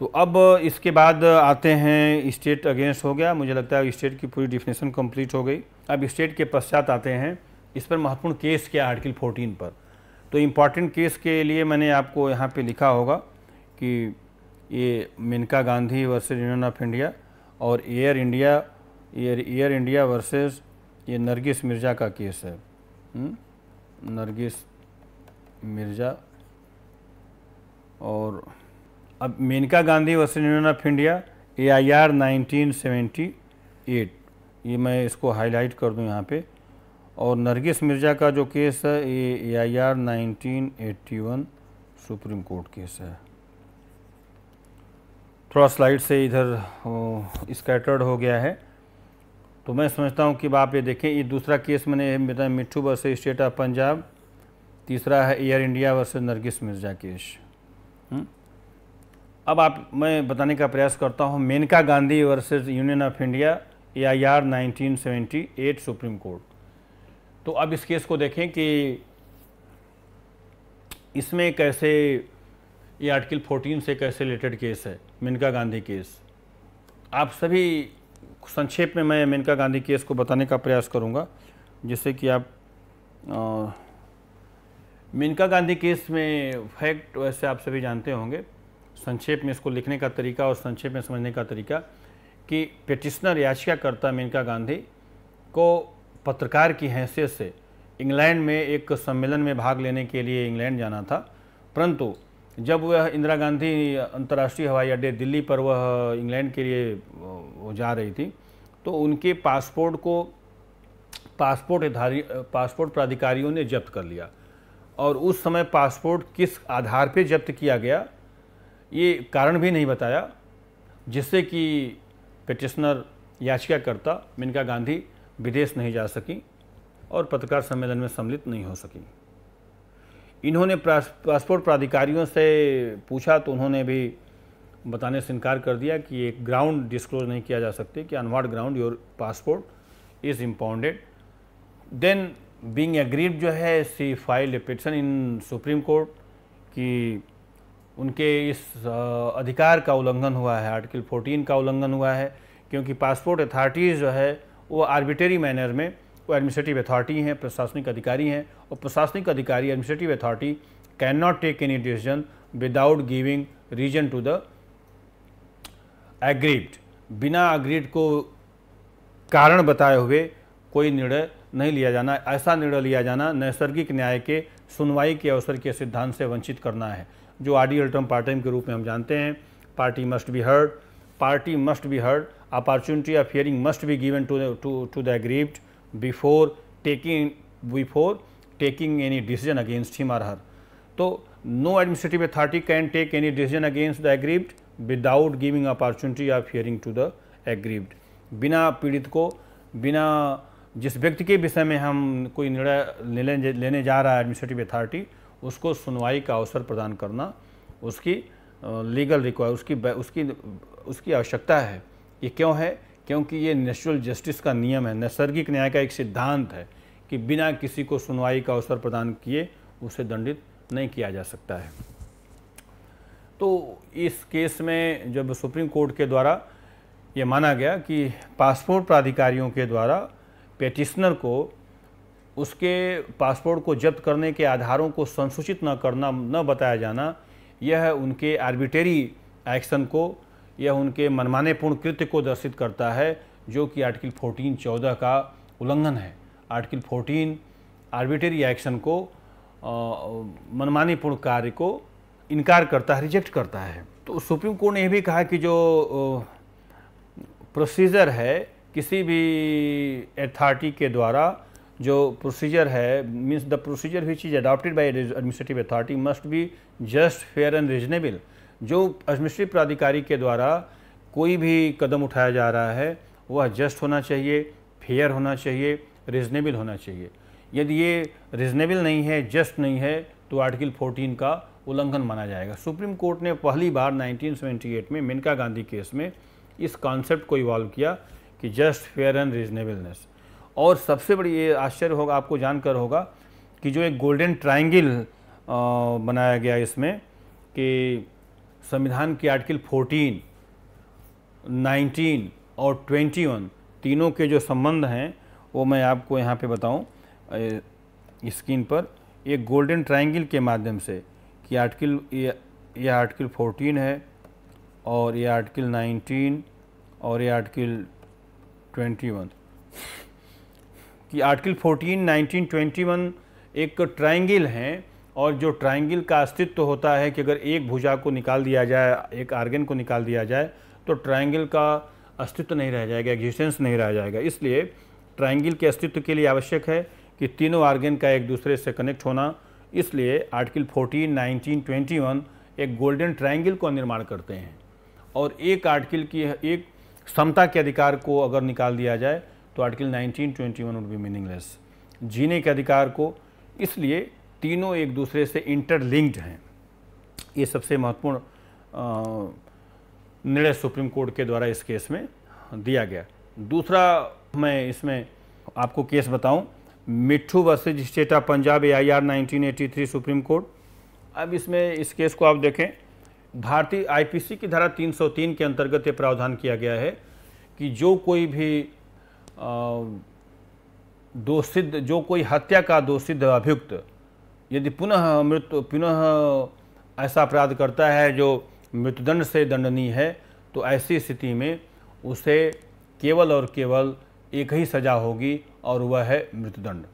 तो अब इसके बाद आते हैं, स्टेट अगेंस्ट हो गया। मुझे लगता है स्टेट की पूरी डिफिनेशन कंप्लीट हो गई। अब स्टेट के पश्चात आते हैं। इस पर महत्वपूर्ण केस क्या आर्टिकल 14 पर। तो इंपॉर्टेंट केस के लिए मैंने आपको यहाँ पे लिखा होगा कि ये Maneka Gandhi versus union of India और air India air air India versus ये नरगिस मिर्ज़ा का केस है हुँ? हम्म? नरगिस मिर्ज़ा और अब Maneka Gandhi versus union of India A I R nineteen seventy eight ये मैं इसको हाईलाइट कर दूँ यहाँ पे और नरगिस मिर्ज़ा का जो केस है, ये A I R nineteen supreme court case है। थोड़ा स्लाइड से इधर स्कैटर्ड हो गया है। तो मैं समझता हूँ कि आप ये देखें, ये दूसरा केस मैंने बताया Mitthu versus state of Punjab, तीसरा है air India versus Nargis Mirza case. Hmm? अब आप, मैं बताने का प्रयास करता हूँ, Maneka Gandhi versus union of India A I R nineteen seventy eight supreme court. तो अब इस केस को देखें कि इसमें कैसे ये आर्टिकल 14 से कैसे रिलेटेड केस है, मेनका गांधी केस। आप सभी संक्षेप में मैं मेनका गांधी केस को बताने का प्रयास करूँगा, जिससे कि आप मेनका गांधी केस में फैक्ट वैसे आप सभी जानते होंगे। संक्षेप में इसको लिखने का तरीका और संक्षेप में समझने का तरीका कि पिटिशनर याचिकाकर्ता मेनका गांधी को पत्रकार की हैसियत से इंग्लैंड में एक सम्मेलन में भाग लेने के लिए इंग्लैंड जाना था। परंतु जब वह इंदिरा गांधी अंतर्राष्ट्रीय हवाई अड्डे दिल्ली पर वह इंग्लैंड के लिए जा रही थी तो उनके पासपोर्ट को, पासपोर्ट पासपोर्ट प्राधिकारियों ने जब्त कर लिया। और उस समय पासपोर्ट किस आधार पर जब्त किया गया, ये कारण भी नहीं बताया, जिससे कि पिटिशनर याचिकाकर्ता मेनका गांधी विदेश नहीं जा सकी और पत्रकार सम्मेलन में सम्मिलित नहीं हो सकी। इन्होंने पासपोर्ट प्राधिकारियों से पूछा तो उन्होंने भी बताने से इनकार कर दिया कि एक ग्राउंड डिस्क्लोज नहीं किया जा सकते, कि onward ground your passport is impounded then being agreed जो है सी file a petition in Supreme Court कि उनके इस अधिकार का उल्लंघन हुआ है। आर्टिकल 14 का उल्लंघन हुआ है, क्योंकि पासपोर्ट अथॉरिटीज़ जो है वो आर्बिटरी मैनर में वो एडमिनिस्ट्रेटिव अथॉरिटी हैं, प्रशासनिक अधिकारी हैं और प्रशासनिक अधिकारी administrative authority can not take any decision without giving reason to the agreed बिना अग्रीड को कारण बताए हुए कोई निर्णय नहीं लिया जाना, ऐसा निर्णय लिया जाना नैसर्गिक न्याय के सुनवाई के अवसर के सिद्धांत से वंचित करना है। जो आर डी अल्टम पार्टम के रूप में हम जानते हैं party must be heard party must be heard opportunity of hearing must be given to to to the aggrieved before taking before taking any decision against him or her. So, no administrative authority can take any decision against the aggrieved without giving opportunity of hearing to the aggrieved. बिना पीड़ित को बिना जिस व्यक्ति के विषय में हम कोई निर्णय लेने जा रहा है एडमिनिस्ट्रेटिव अथॉरिटी उसको सुनवाई का अवसर प्रदान करना उसकी लीगल रिक्वायर उसकी उसकी उसकी आवश्यकता है ये क्यों है? क्योंकि ये नेचुरल जस्टिस का नियम है, नैसर्गिक न्याय का एक सिद्धांत है कि बिना किसी को सुनवाई का अवसर प्रदान किए उसे दंडित नहीं किया जा सकता है। तो इस केस में जब सुप्रीम कोर्ट के द्वारा ये माना गया कि पासपोर्ट प्राधिकारियों के द्वारा पेटिशनर को, उसके पासपोर्ट को जब्त करने के आधारों को संसूचित न करना, न बताया जाना, यह उनके आर्बिटरी एक्शन को यह उनके मनमानेपूर्ण कृत्य को दर्शित करता है, जो कि आर्टिकल 14 14 का उल्लंघन है। आर्टिकल 14 आर्बिटरी एक्शन को मनमानीपूर्ण कार्य को इनकार करता है, रिजेक्ट करता है। तो सुप्रीम कोर्ट ने यह भी कहा कि जो प्रोसीजर है, किसी भी अथॉरिटी के द्वारा जो प्रोसीजर है means the procedure which is adopted by administrative authority must be just fair and reasonable. जो एडमिनिस्ट्रेटिव प्राधिकारी के द्वारा कोई भी कदम उठाया जा रहा है वह जस्ट होना चाहिए फेयर होना चाहिए रिजनेबल होना चाहिए। यदि ये रिजनेबल नहीं है जस्ट नहीं है तो आर्टिकल 14 का उल्लंघन माना जाएगा। सुप्रीम कोर्ट ने पहली बार 1978 में मेनका गांधी केस में इस कॉन्सेप्ट को इवॉल्व किया कि जस्ट फेयर एंड रिजनेबलनेस और सबसे बड़ी ये आश्चर्य होगा, आपको जानकर होगा कि जो एक गोल्डन ट्राइंगल बनाया गया इसमें कि संविधान की आर्टिकल 14, 19 और 21 तीनों के जो संबंध हैं वो मैं आपको यहाँ पे बताऊँ स्क्रीन पर। एक गोल्डन ट्रायंगल के माध्यम से कि आर्टिकल ये ये आर्टिकल 14 है और ये आर्टिकल 19 और ये आर्टिकल 21 कि आर्टिकल 14, 19, 21 एक ट्रायंगल हैं और जो ट्रायंगल का अस्तित्व होता है कि अगर एक भुजा को निकाल दिया जाए एक आर्गन को निकाल दिया जाए तो ट्रायंगल का अस्तित्व नहीं रह जाएगा एग्जिस्टेंस नहीं रह जाएगा। इसलिए ट्रायंगल के अस्तित्व के लिए आवश्यक है कि तीनों आर्गन का एक दूसरे से कनेक्ट होना। इसलिए आर्टिकल 14, 19, 21 एक गोल्डन ट्रायंगल का निर्माण करते हैं। और एक आर्टिकल की एक समता के अधिकार को अगर निकाल दिया जाए तो आर्टिकल 19, 21 वुड बी मीनिंगलेस जीने के अधिकार को इसलिए तीनों एक दूसरे से इंटरलिंक्ड हैं। ये सबसे महत्वपूर्ण निर्णय सुप्रीम कोर्ट के द्वारा इस केस में दिया गया। दूसरा, मैं इसमें आपको केस बताऊँ। Mitthu versus state of Punjab A I R nineteen Supreme Court. अब इसमें इस केस को आप देखें, भारतीय आईपीसी की धारा 303 के अंतर्गत ये प्रावधान किया गया है कि जो कोई भी दोषित, जो कोई हत्या का दोषित अभियुक्त यदि पुनः मृत्यु, पुनः ऐसा अपराध करता है जो मृत्युदंड से दंडनीय है तो ऐसी स्थिति में उसे केवल और केवल एक ही सज़ा होगी और वह है मृत्युदंड।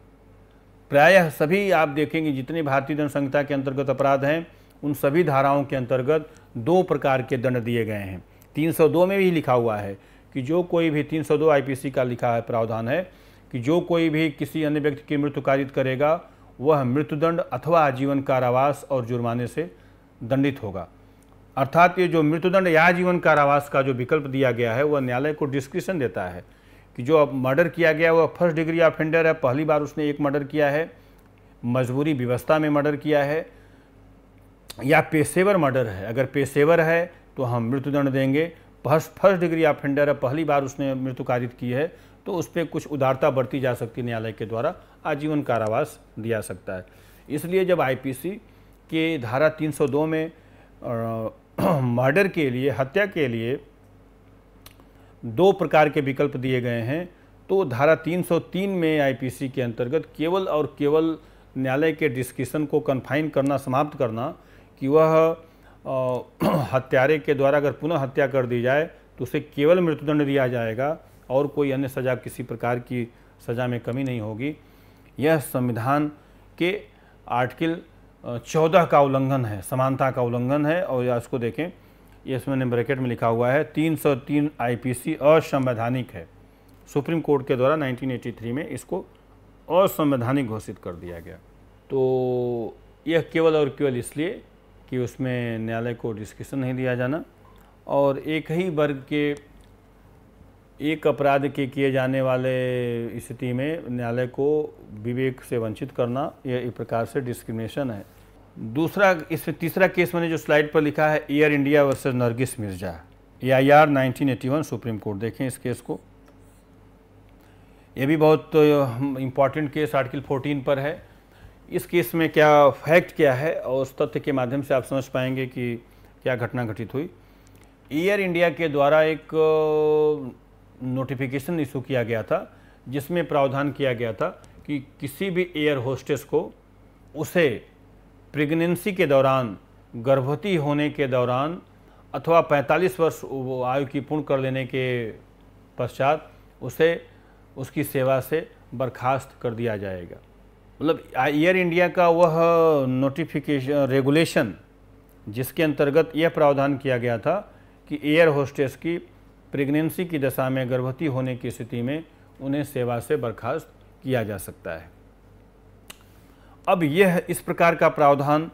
प्रायः सभी आप देखेंगे जितने भारतीय दंड संहिता के अंतर्गत अपराध हैं, उन सभी धाराओं के अंतर्गत दो प्रकार के दंड दिए गए हैं। 302 में भी लिखा हुआ है कि जो कोई भी 302 आईपीसी का लिखा है प्रावधान है कि जो कोई भी किसी अन्य व्यक्ति की मृत्यु कारित करेगा वह मृत्युदंड अथवा आजीवन कारावास और जुर्माने से दंडित होगा। अर्थात ये जो मृत्युदंड या आजीवन कारावास का जो विकल्प दिया गया है, वह न्यायालय को डिस्क्रिप्शन देता है कि जो अब मर्डर किया गया, वह फ़र्स्ट डिग्री ऑफेंडर है, पहली बार उसने एक मर्डर किया है, मजबूरी व्यवस्था में मर्डर किया है, या पेशेवर मर्डर है। अगर पेशेवर है तो हम मृत्युदंड देंगे। फ़र्स्ट फ़र्स्ट डिग्री ऑफेंडर है, पहली बार उसने मृत्यु कारित की है तो उस पर कुछ उदारता बरती जा सकती न्यायालय के द्वारा, आजीवन कारावास दिया सकता है। इसलिए जब आईपीसी के धारा 302 में मर्डर के लिए, हत्या के लिए दो प्रकार के विकल्प दिए गए हैं तो धारा 303 में आईपीसी के अंतर्गत केवल और केवल न्यायालय के डिस्कशन को कन्फाइन करना, समाप्त करना कि वह हत्यारे के द्वारा अगर पुनः हत्या कर दी जाए तो उसे केवल मृत्युदंड दिया जाएगा। और कोई अन्य सज़ा किसी प्रकार की सज़ा में कमी नहीं होगी। यह संविधान के आर्टिकल चौदह का उल्लंघन है, समानता का उल्लंघन है और या इसको देखें, ये इसमें ब्रैकेट में लिखा हुआ है 303 आईपीसी असंवैधानिक है। सुप्रीम कोर्ट के द्वारा 1983 में इसको असंवैधानिक घोषित कर दिया गया। तो यह केवल और केवल इसलिए कि उसमें न्यायालय को डिस्कशन नहीं दिया जाना और एक ही वर्ग के एक अपराध के किए जाने वाले स्थिति में न्यायालय को विवेक से वंचित करना, यह एक प्रकार से डिस्क्रिमिनेशन है। दूसरा इसमें तीसरा केस मैंने जो स्लाइड पर लिखा है Air India versus Nargis Mirza A I R nineteen Supreme Court देखें इस केस को। ये भी बहुत इंपॉर्टेंट केस आर्टिकल 14 पर है। इस केस में क्या फैक्ट क्या है, और उस तथ्य के माध्यम से आप समझ पाएँगे कि क्या घटना घटित हुई। एयर इंडिया के द्वारा एक नोटिफिकेशन इशू किया गया था, जिसमें प्रावधान किया गया था कि किसी भी एयर होस्टेस को उसे प्रेगनेंसी के दौरान, गर्भवती होने के दौरान, अथवा 45 वर्ष आयु की पूर्ण कर लेने के पश्चात उसे उसकी सेवा से बर्खास्त कर दिया जाएगा। मतलब एयर इंडिया का वह नोटिफिकेशन रेगुलेशन जिसके अंतर्गत यह प्रावधान किया गया था कि एयर होस्टेस की प्रेगनेंसी की दशा में गर्भवती होने की स्थिति में उन्हें सेवा से बर्खास्त किया जा सकता है। अब यह इस प्रकार का प्रावधान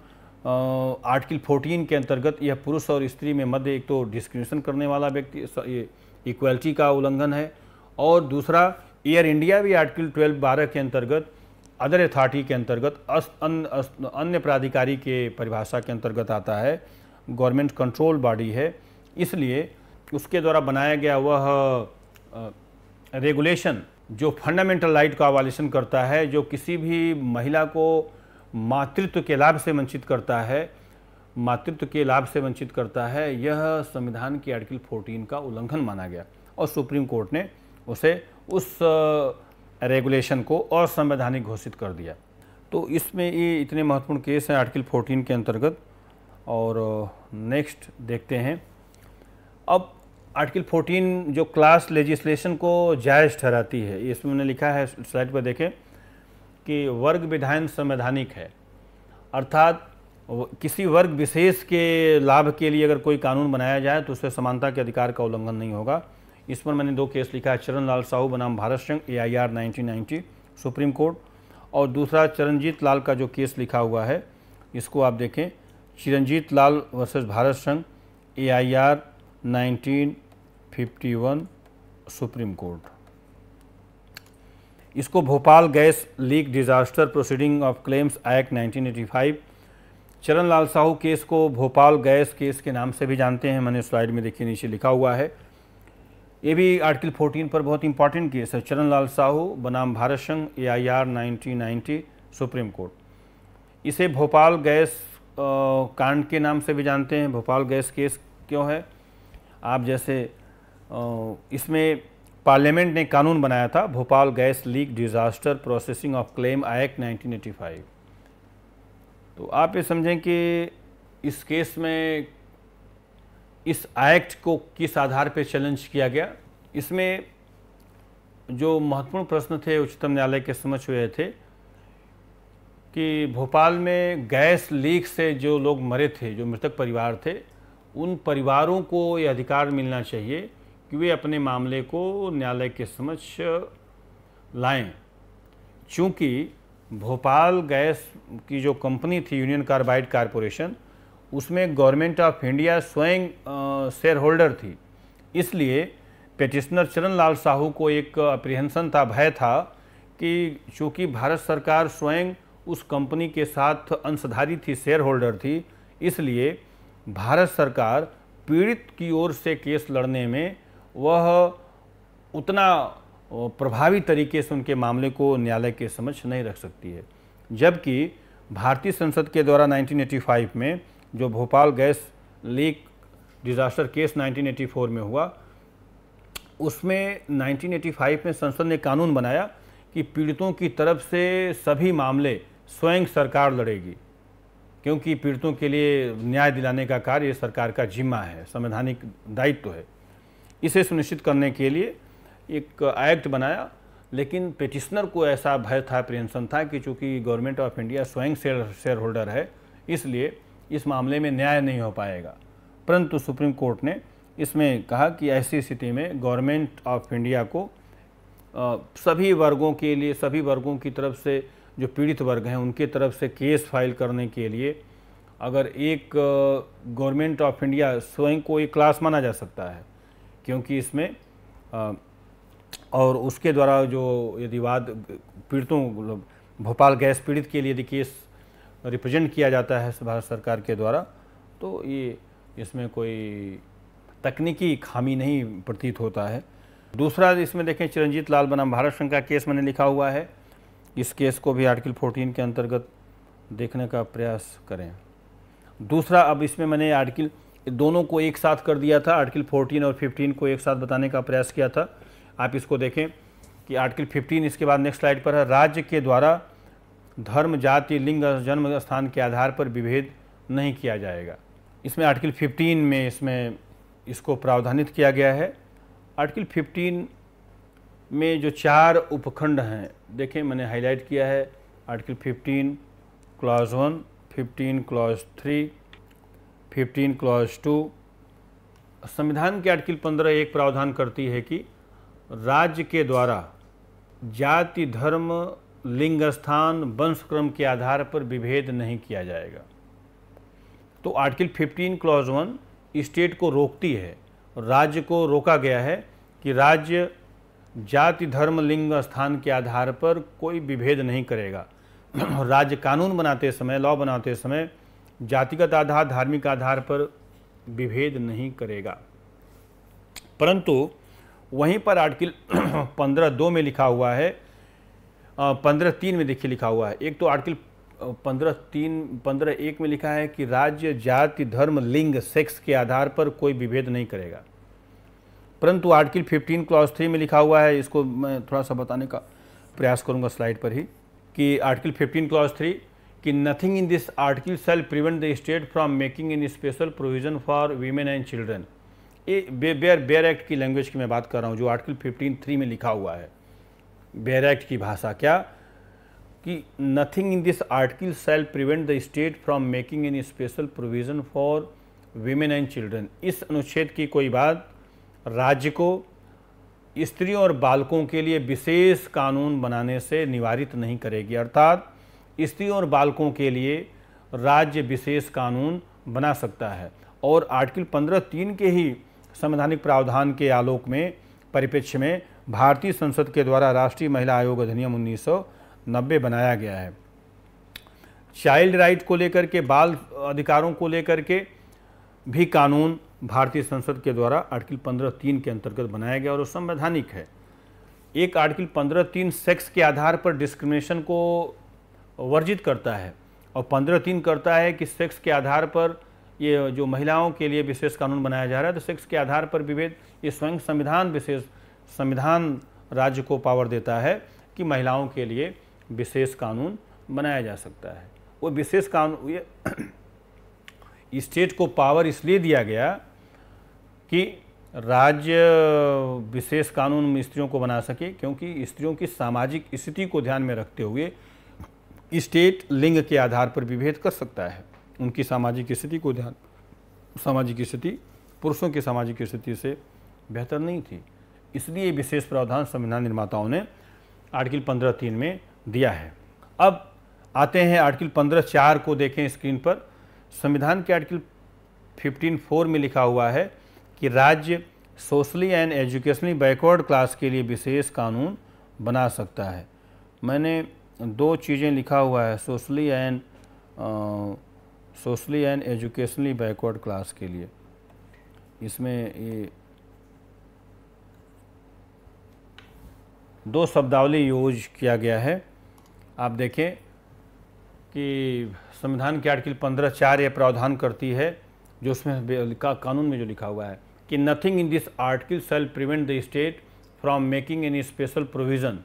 आर्टिकल 14 के अंतर्गत यह पुरुष और स्त्री में मध्य एक तो डिस्क्रिमिनेशन करने वाला व्यक्ति इक्वलिटी का उल्लंघन है और दूसरा एयर इंडिया भी आर्टिकल 12 बारह के अंतर्गत अदर अथॉरिटी के अंतर्गत अन्य प्राधिकारी के परिभाषा के अंतर्गत आता है। गवर्नमेंट कंट्रोल बॉडी है। इसलिए उसके द्वारा बनाया गया वह रेगुलेशन जो फंडामेंटल राइट का वालेशन करता है, जो किसी भी महिला को मातृत्व के लाभ से वंचित करता है, मातृत्व के लाभ से वंचित करता है, यह संविधान की आर्टिकल 14 का उल्लंघन माना गया। और सुप्रीम कोर्ट ने उसे उस रेगुलेशन को असंवैधानिक घोषित कर दिया। तो इसमें ये इतने महत्वपूर्ण केस हैं आर्टिकल 14 के अंतर्गत। और नेक्स्ट देखते हैं। अब आर्टिकल 14 जो क्लास लेजिस्लेशन को जायज़ ठहराती है इसमें उन्होंने लिखा है, स्लाइड पर देखें कि वर्ग विधान संवैधानिक है। अर्थात किसी वर्ग विशेष के लाभ के लिए अगर कोई कानून बनाया जाए तो उससे समानता के अधिकार का उल्लंघन नहीं होगा। इस पर मैंने दो केस लिखा है चरण लाल साहू बनाम भारत संघ A I R nineteen Supreme Court. और दूसरा चरणजीत लाल का जो केस लिखा हुआ है, इसको आप देखें, चिरंजीत लाल वर्सेस भारत संघ A I R nineteen fifty one Supreme Court. इसको Bhopal gas leak disaster proceeding of claims act 1985 Charan Lal Sahu case को भोपाल गैस केस के नाम से भी जानते हैं, मैंने स्लाइड में देखिए नीचे लिखा हुआ है। ये भी आर्टिकल 14 पर बहुत इंपॉर्टेंट केस है चरण लाल साहू, बनाम भारत संघ A I R nineteen Supreme Court. इसे भोपाल गैस कांड के नाम से भी जानते हैं, भोपाल गैस केस क्यों है? आप जैसे इसमें पार्लियामेंट ने कानून बनाया था, Bhopal gas leak disaster processing of claim act 1985 तो आप ये समझें कि इस केस में इस एक्ट को किस आधार पर चैलेंज किया गया? इसमें जो महत्वपूर्ण प्रश्न थे, उच्चतम न्यायालय के समझ हुए थे कि भोपाल में गैस लीक से जो लोग मरे थे, जो मृतक परिवार थे उन परिवारों को ये अधिकार मिलना चाहिए कि वे अपने मामले को न्यायालय के समक्ष लाएँ। चूँकि भोपाल गैस की जो कंपनी थी, यूनियन कार्बाइड कारपोरेशन, उसमें गवर्नमेंट ऑफ़ इंडिया स्वयं शेयर होल्डर थी। इसलिए पेटिशनर चरण लाल साहू को एक अप्रीहेंसन था, भय था कि चूँकि भारत सरकार स्वयं उस कंपनी के साथ अंशधारी थी शेयर होल्डर थी, इसलिए भारत सरकार पीड़ित की ओर से केस लड़ने में वह उतना प्रभावी तरीके से उनके मामले को न्यायालय के समझ नहीं रख सकती है। जबकि भारतीय संसद के द्वारा 1985 में जो Bhopal gas leak disaster case 1984 में हुआ, उसमें 1985 में संसद ने कानून बनाया कि पीड़ितों की तरफ़ से सभी मामले स्वयं सरकार लड़ेगी। क्योंकि पीड़ितों के लिए न्याय दिलाने का कार्य सरकार का जिम्मा है, संवैधानिक दायित्व तो है। इसे सुनिश्चित करने के लिए एक एक्ट बनाया, लेकिन पेटिशनर को ऐसा भय था अप्रिहेंसन था कि चूँकि गवर्नमेंट ऑफ़ इंडिया स्वयं शेयर शेयर होल्डर है, इसलिए इस मामले में न्याय नहीं हो पाएगा। परंतु सुप्रीम कोर्ट ने इसमें कहा कि ऐसी स्थिति में गवर्नमेंट ऑफ़ इंडिया को सभी वर्गों के लिए, सभी वर्गों की तरफ़ से जो पीड़ित वर्ग हैं उनके तरफ़ से केस फ़ाइल करने के लिए अगर एक गवर्नमेंट ऑफ़ इंडिया स्वयं को एक क्लास माना जा सकता है क्योंकि इसमें आ, और उसके द्वारा जो यदि वाद पीड़ितों भोपाल गैस पीड़ित के लिए यदि केस रिप्रेजेंट किया जाता है भारत सरकार के द्वारा तो ये इसमें कोई तकनीकी खामी नहीं प्रतीत होता है। दूसरा इसमें देखें चिरंजीत लाल बनाम भारत संघ का केस मैंने लिखा हुआ है। इस केस को भी आर्टिकल 14 के अंतर्गत देखने का प्रयास करें। दूसरा, अब इसमें मैंने आर्टिकल दोनों को एक साथ कर दिया था, आर्टिकल 14 और 15 को एक साथ बताने का प्रयास किया था। आप इसको देखें कि आर्टिकल 15 इसके बाद नेक्स्ट स्लाइड पर है। राज्य के द्वारा धर्म, जाति, लिंग, जन्म, स्थान के आधार पर विभेद नहीं किया जाएगा। इसमें आर्टिकल 15 में इसमें इसको प्रावधानित किया गया है। आर्टिकल 15 में जो चार उपखंड हैं, देखें, मैंने हाईलाइट किया है article 15 clause one 15 clause three 15 clause two संविधान के आर्टिकल 15 एक प्रावधान करती है कि राज्य के द्वारा जाति, धर्म, लिंग, स्थान वंश क्रम के आधार पर विभेद नहीं किया जाएगा। तो आर्टिकल 15 क्लॉज वन स्टेट को रोकती है, राज्य को रोका गया है कि राज्य जाति, धर्म, लिंग, स्थान के आधार पर कोई विभेद नहीं करेगा। राज्य कानून बनाते समय, लॉ बनाते समय जातिगत आधार, धार्मिक आधार पर विभेद नहीं करेगा। परंतु वहीं पर आर्टिकल पंद्रह दो में लिखा हुआ है पंद्रह तीन में देखिए लिखा हुआ है। एक तो आर्टिकल पंद्रह तीन, पंद्रह एक में लिखा है कि राज्य, जाति, धर्म, लिंग, सेक्स के आधार पर कोई विभेद नहीं करेगा। परंतु आर्टिकल फिफ्टीन क्लॉज थ्री में लिखा हुआ है, इसको मैं थोड़ा सा बताने का प्रयास करूँगा स्लाइड पर ही, कि आर्टिकल फिफ्टीन क्लॉज थ्री, कि nothing in this article shall prevent the state from making in special provision for women and children. ये बेयर बेयर एक्ट की लैंग्वेज की मैं बात कर रहा हूँ, जो आर्टिकल फिफ्टीन थ्री में लिखा हुआ है। बेयर एक्ट की भाषा क्या? कि nothing in this article shall prevent the state from making an special provision for women and children. इस अनुच्छेद की कोई बात राज्य को स्त्रियों और बालकों के लिए विशेष कानून बनाने से निवारित नहीं करेगी। अर्थात स्त्रियों और बालकों के लिए राज्य विशेष कानून बना सकता है। और आर्टिकल पंद्रह तीन के ही संवैधानिक प्रावधान के आलोक में, परिप्रेक्ष्य में भारतीय संसद के द्वारा राष्ट्रीय महिला आयोग अधिनियम 1990 बनाया गया है। चाइल्ड राइट को लेकर के, बाल अधिकारों को लेकर के भी कानून भारतीय संसद के द्वारा आर्टिकल पंद्रह तीन के अंतर्गत बनाया गया और वो संवैधानिक है। एक आर्टिकल पंद्रह तीन सेक्स के आधार पर डिस्क्रिमिनेशन को वर्जित करता है और पंद्रह तीन करता है कि सेक्स के आधार पर ये जो महिलाओं के लिए विशेष कानून बनाया जा रहा है तो सेक्स के आधार पर विभेद, ये स्वयं संविधान विशेष संविधान राज्य को पावर देता है कि महिलाओं के लिए विशेष कानून बनाया जा सकता है। वो विशेष कानून, ये स्टेट को पावर इसलिए दिया गया कि राज्य विशेष कानून स्त्रियों को बना सके, क्योंकि स्त्रियों की सामाजिक स्थिति को ध्यान में रखते हुए स्टेट लिंग के आधार पर विभेद कर सकता है। उनकी सामाजिक स्थिति को ध्यान, सामाजिक स्थिति, पुरुषों की सामाजिक स्थिति से बेहतर नहीं थी। इसलिए विशेष प्रावधान संविधान निर्माताओं ने आर्टिकल पंद्रह तीन में दिया है। अब आते हैं आर्टिकल पंद्रह चार को देखें स्क्रीन पर। संविधान के आर्टिकल फिफ्टीन फोर में लिखा हुआ है कि राज्य socially and educationally backward class के लिए विशेष कानून बना सकता है। मैंने दो चीज़ें लिखा हुआ है, socially and socially and educationally backward class के लिए। इसमें ये दो शब्दावली यूज़ किया गया है। आप देखें कि संविधान के आर्टिकल पंद्रह चार यह प्रावधान करती है, जो उसमें कानून में जो लिखा हुआ है। कि nothing in this article shall prevent the state from making any special provision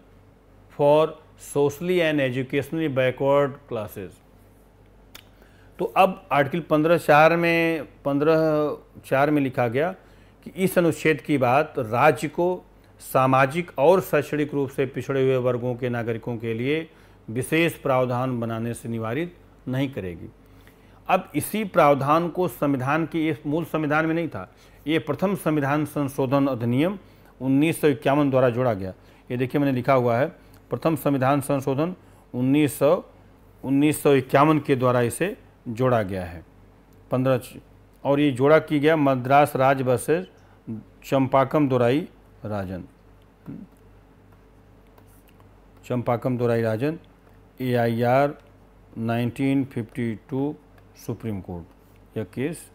for socially and educationally backward classes तो अब आर्टिकल पंद्रह चार में, पंद्रह चार में लिखा गया कि इस अनुच्छेद की बात राज्य को सामाजिक और शैक्षणिक रूप से पिछड़े हुए वर्गों के नागरिकों के लिए विशेष प्रावधान बनाने से निवारित नहीं करेगी। अब इसी प्रावधान को संविधान के इस मूल संविधान में नहीं था ये प्रथम संविधान संशोधन अधिनियम उन्नीस सौ इक्यावन द्वारा जोड़ा गया। ये देखिए मैंने लिखा हुआ है, प्रथम संविधान संशोधन उन्नीस सौ, उन्नीस के द्वारा इसे जोड़ा गया है। पंद्रह और ये जोड़ा की गया मद्रास राज versus Champakam Dorairajan. Champakam Dorairajan A I R nineteen fifty two Supreme Court. यह केस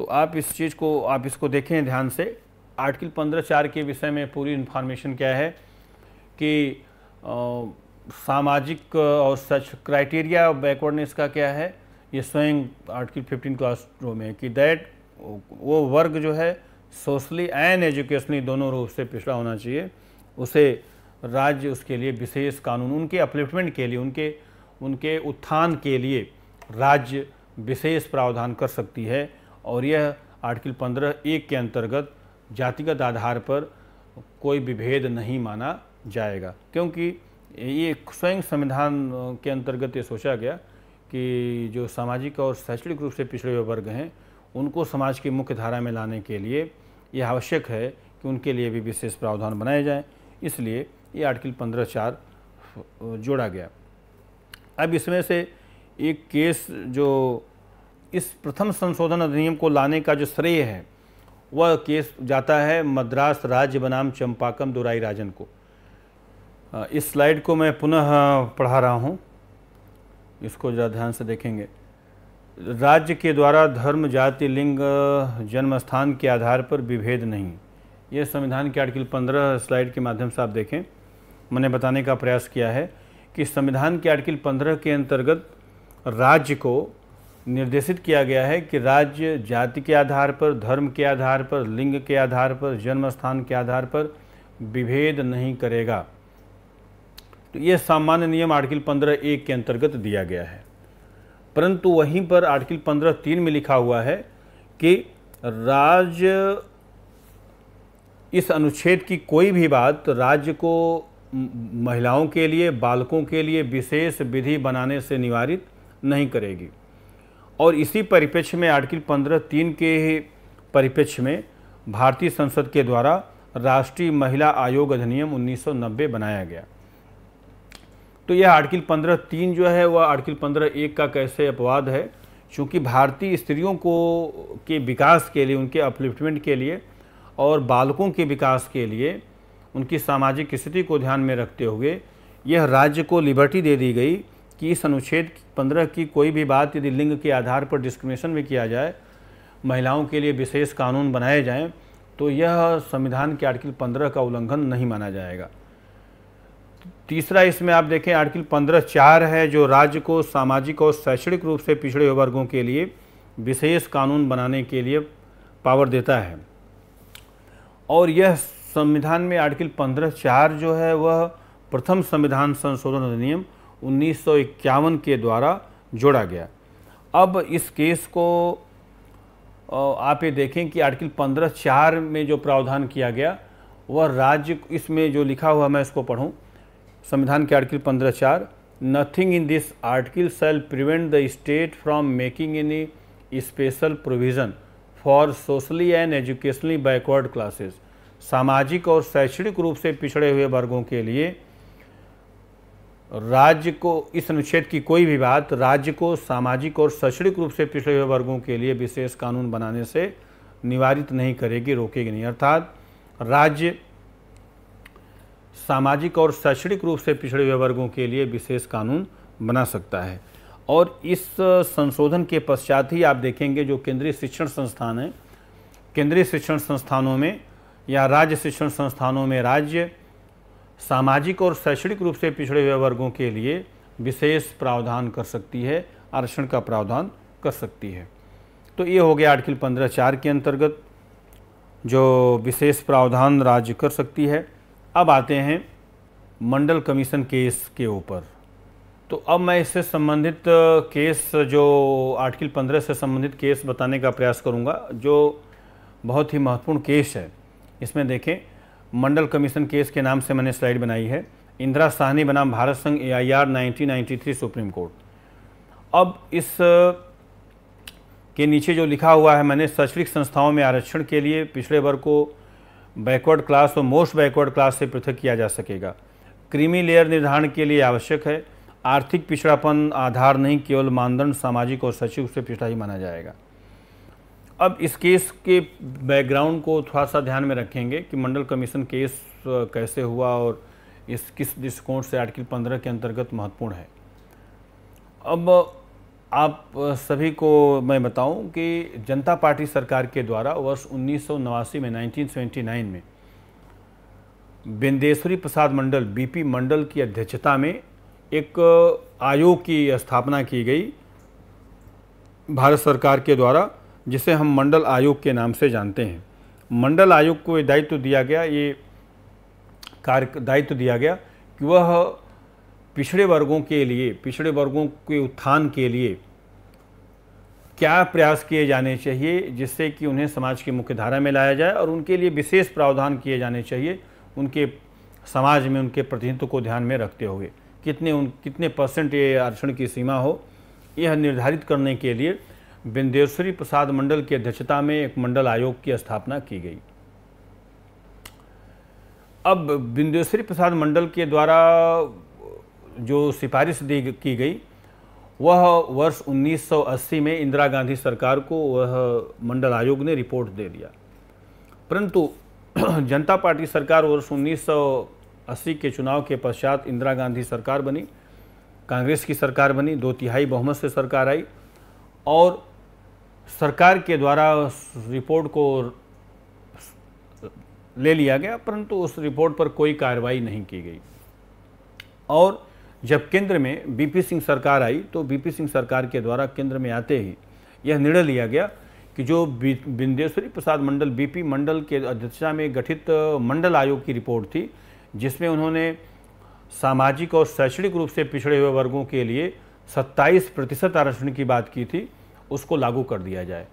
तो आप इस चीज़ को, आप इसको देखें ध्यान से। आर्टिकल पंद्रह चार के विषय में पूरी इन्फॉर्मेशन क्या है कि सामाजिक और सच क्राइटेरिया बैकवर्डनेस का क्या है? ये स्वयं आर्टिकल फिफ्टीन क्लास में कि दैट वो वर्ग जो है सोशली एंड एजुकेशनली दोनों रूप से पिछड़ा होना चाहिए। उसे राज्य उसके लिए विशेष कानून, उनके अपलिफ्टमेंट के लिए, उनके उनके उत्थान के लिए राज्य विशेष प्रावधान कर सकती है। और यह आर्टिकल पंद्रह एक के अंतर्गत जातिगत आधार पर कोई विभेद नहीं माना जाएगा, क्योंकि ये स्वयं संविधान के अंतर्गत ये सोचा गया कि जो सामाजिक और शैक्षणिक रूप से पिछड़े हुए वर्ग हैं, उनको समाज की मुख्य धारा में लाने के लिए यह आवश्यक है कि उनके लिए भी विशेष प्रावधान बनाए जाएँ। इसलिए ये आर्टिकल पंद्रह चार जोड़ा गया। अब इसमें से एक केस जो इस प्रथम संशोधन अधिनियम को लाने का जो श्रेय है, वह केस जाता है मद्रास राज्य बनाम चंपाकम दुराई राजन को। इस स्लाइड को मैं पुनः पढ़ा रहा हूँ। इसको ज़रा ध्यान से देखेंगे। राज्य के द्वारा धर्म, जाति, लिंग जन्म स्थान के आधार पर विभेद नहीं। ये संविधान के आर्टिकल 15 स्लाइड के माध्यम से आप देखें। मैंने बताने का प्रयास किया है कि संविधान के आर्टिकल 15 के अंतर्गत राज्य को निर्देशित किया गया है कि राज्य जाति के आधार पर, धर्म के आधार पर, लिंग के आधार पर जन्म स्थान के आधार पर विभेद नहीं करेगा। तो ये सामान्य नियम आर्टिकल पंद्रह एक के अंतर्गत दिया गया है। परंतु वहीं पर आर्टिकल पंद्रह तीन में लिखा हुआ है कि राज्य इस अनुच्छेद की कोई भी बात राज्य को महिलाओं के लिए, बालकों के लिए विशेष विधि बनाने से निवारित नहीं करेगी। और इसी परिप्रेक्ष्य में आर्टिकल पंद्रह तीन के परिप्रेक्ष्य में भारतीय संसद के द्वारा राष्ट्रीय महिला आयोग अधिनियम 1990 बनाया गया। तो यह आर्टिकल पंद्रह तीन जो है, वह आर्टिकल पंद्रह एक का कैसे अपवाद है? चूँकि भारतीय स्त्रियों को, के विकास के लिए, उनके अपलिफ्टमेंट के लिए और बालकों के विकास के लिए, उनकी सामाजिक स्थिति को ध्यान में रखते हुए यह राज्य को लिबर्टी दे दी गई कि, इस अनुच्छेद पंद्रह की कोई भी बात यदि लिंग के आधार पर डिस्क्रिमिनेशन में किया जाए, महिलाओं के लिए विशेष कानून बनाए जाएँ तो यह संविधान के आर्टिकल पंद्रह का उल्लंघन नहीं माना जाएगा। तीसरा, इसमें आप देखें, आर्टिकल पंद्रह चार है, जो राज्य को सामाजिक और शैक्षणिक रूप से पिछड़े वर्गों के लिए विशेष कानून बनाने के लिए पावर देता है। और यह संविधान में आर्टिकल पंद्रह चार जो है, वह प्रथम संविधान संशोधन अधिनियम उन्नीस सौ इक्यावन के द्वारा जोड़ा गया। अब इस केस को आप ये देखें कि आर्टिकल पंद्रह चार में जो प्रावधान किया गया, वह राज्य इसमें जो लिखा हुआ मैं इसको पढ़ूँ, संविधान के आर्टिकल पंद्रह चार nothing in this article shall prevent the state from making any special provision for socially and educationally backward classes सामाजिक और शैक्षणिक रूप से पिछड़े हुए वर्गों के लिए राज्य को, इस अनुच्छेद की कोई भी बात राज्य को सामाजिक और शैक्षणिक रूप से पिछड़े हुए वर्गों के लिए विशेष कानून बनाने से निवारित नहीं करेगी, रोकेगी नहीं। अर्थात राज्य सामाजिक और शैक्षणिक रूप से पिछड़े हुए वर्गों के लिए विशेष कानून बना सकता है। और इस संशोधन के पश्चात ही आप देखेंगे जो केंद्रीय शिक्षण संस्थान हैं, केंद्रीय शिक्षण संस्थानों में या राज्य शिक्षण संस्थानों में राज्य सामाजिक और शैक्षणिक रूप से पिछड़े हुए वर्गों के लिए विशेष प्रावधान कर सकती है, आरक्षण का प्रावधान कर सकती है। तो ये हो गया आर्टिकल पंद्रह चार के अंतर्गत, जो विशेष प्रावधान राज्य कर सकती है। अब आते हैं मंडल कमीशन केस के ऊपर। तो अब मैं इससे संबंधित केस जो आर्टिकल पंद्रह से संबंधित केस बताने का प्रयास करूँगा, जो बहुत ही महत्वपूर्ण केस है। इसमें देखें मंडल कमीशन केस के नाम से मैंने स्लाइड बनाई है। इंदिरा साहनी बनाम भारत संघ A I R nineteen Supreme Court. अब इस के नीचे जो लिखा हुआ है, मैंने शैक्षणिक संस्थाओं में आरक्षण के लिए पिछड़े वर्ग को बैकवर्ड क्लास और मोस्ट बैकवर्ड क्लास से पृथक किया जा सकेगा। क्रीमी लेयर निर्धारण के लिए आवश्यक है। आर्थिक पिछड़ापन आधार नहीं, केवल मानदंड सामाजिक और सचिव से पिछड़ा ही माना जाएगा। अब इस केस के बैकग्राउंड को थोड़ा सा ध्यान में रखेंगे कि मंडल कमीशन केस कैसे हुआ और इस, किस दृष्टिकोण से आर्टिकल पंद्रह के अंतर्गत महत्वपूर्ण है। अब आप सभी को मैं बताऊँ कि जनता पार्टी सरकार के द्वारा वर्ष उन्नीस सौ नवासी में 1979 में बिंदेश्वरी प्रसाद मंडल, बीपी मंडल की अध्यक्षता में एक आयोग की स्थापना की गई। भारत सरकार के द्वारा जिसे हम मंडल आयोग के नाम से जानते हैं। मंडल आयोग को ये दायित्व दिया गया, ये कार्य दायित्व दिया गया कि वह पिछड़े वर्गों के लिए, पिछड़े वर्गों के उत्थान के लिए क्या प्रयास किए जाने चाहिए जिससे कि उन्हें समाज की मुख्य धारा में लाया जाए और उनके लिए विशेष प्रावधान किए जाने चाहिए उनके समाज में, उनके प्रतिनिधित्व को ध्यान में रखते हुए। कितने उन, कितने परसेंट ये आरक्षण की सीमा हो, यह निर्धारित करने के लिए बिंदेश्वरी प्रसाद मंडल की अध्यक्षता में एक मंडल आयोग की स्थापना की गई। अब बिंदेश्वरी प्रसाद मंडल के द्वारा जो सिफारिश दी की गई, वह वर्ष 1980 में इंदिरा गांधी सरकार को वह मंडल आयोग ने रिपोर्ट दे दिया। परंतु जनता पार्टी सरकार वर्ष 1980 के चुनाव के पश्चात इंदिरा गांधी सरकार बनी, कांग्रेस की सरकार बनी, दो तिहाई बहुमत से सरकार आई और सरकार के द्वारा उस रिपोर्ट को ले लिया गया, परंतु उस रिपोर्ट पर कोई कार्रवाई नहीं की गई। और जब केंद्र में बीपी सिंह सरकार आई तो बीपी सिंह सरकार के द्वारा केंद्र में आते ही यह निर्णय लिया गया कि जो बिंदेश्वरी प्रसाद मंडल, बीपी मंडल के अध्यक्षता में गठित मंडल आयोग की रिपोर्ट थी, जिसमें उन्होंने सामाजिक और शैक्षणिक रूप से पिछड़े हुए वर्गों के लिए 27 प्रतिशत आरक्षण की बात की थी उसको लागू कर दिया जाए।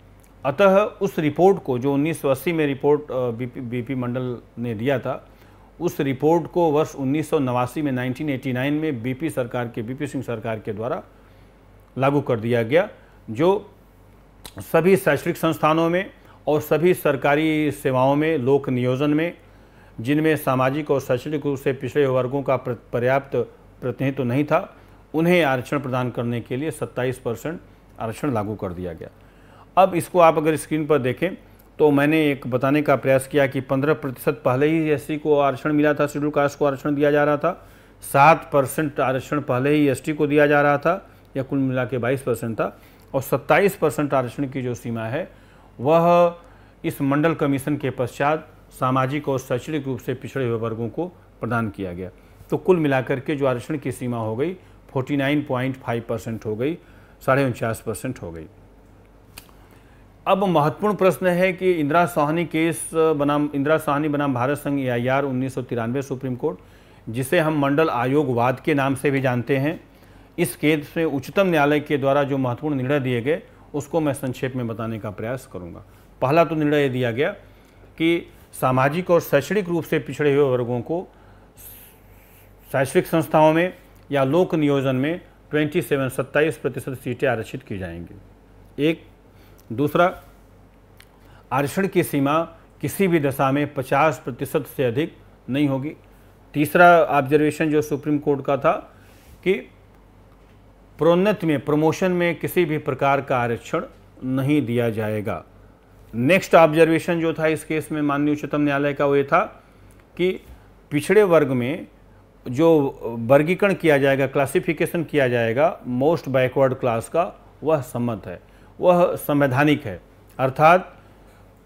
अतः उस रिपोर्ट को, जो 1980 में रिपोर्ट बीपी बीपी मंडल ने दिया था, उस रिपोर्ट को वर्ष उन्नीस सौ नवासी में 1989 में बीपी सरकार के, बीपी सिंह सरकार के द्वारा लागू कर दिया गया, जो सभी शैक्षणिक संस्थानों में और सभी सरकारी सेवाओं में, लोक नियोजन में, जिनमें सामाजिक और शैक्षणिक रूप से पिछड़े वर्गों का पर्याप्त प्रतिनिधित्व नहीं था, उन्हें आरक्षण प्रदान करने के लिए 27 परसेंट आरक्षण लागू कर दिया गया। अब इसको आप अगर स्क्रीन पर देखें तो मैंने एक बताने का प्रयास किया कि 15 प्रतिशत पहले ही एसटी को आरक्षण मिला था, शेड्यूल कास्ट को आरक्षण दिया जा रहा था। सात परसेंट आरक्षण पहले ही एसटी को दिया जा रहा था, या कुल मिला के बाईस परसेंट था, और सत्ताईस परसेंट आरक्षण की जो सीमा है, वह इस मंडल कमीशन के पश्चात सामाजिक और शैक्षणिक रूप से पिछड़े हुए वर्गों को प्रदान किया गया। तो कुल मिलाकर के जो आरक्षण की सीमा हो गई 49.5 परसेंट हो गई साढ़े उनचास परसेंट हो गई। अब महत्वपूर्ण प्रश्न है कि इंदिरा साहनी केस बनाम, इंदिरा साहनी बनाम भारत संघ ए आई आर उन्नीस सुप्रीम कोर्ट, जिसे हम मंडल आयोगवाद के नाम से भी जानते हैं, इस केस में उच्चतम न्यायालय के द्वारा जो महत्वपूर्ण निर्णय दिए गए, उसको मैं संक्षेप में बताने का प्रयास करूँगा। पहला तो निर्णय दिया गया कि सामाजिक और शैक्षणिक रूप से पिछड़े हुए वर्गों को शैक्षणिक संस्थाओं में या लोक नियोजन में 27 सत्ताईस प्रतिशत सीटें आरक्षित की जाएँगी। एक, दूसरा, आरक्षण की सीमा किसी भी दशा में 50 प्रतिशत से अधिक नहीं होगी। तीसरा ऑब्जर्वेशन जो सुप्रीम कोर्ट का था कि प्रोन्नति में प्रमोशन में किसी भी प्रकार का आरक्षण नहीं दिया जाएगा। नेक्स्ट ऑब्जर्वेशन जो था इस केस में माननीय उच्चतम न्यायालय का वो ये था कि पिछड़े वर्ग में जो वर्गीकरण किया जाएगा क्लासिफिकेशन किया जाएगा मोस्ट बैकवर्ड क्लास का, वह सम्मत है, वह संवैधानिक है। अर्थात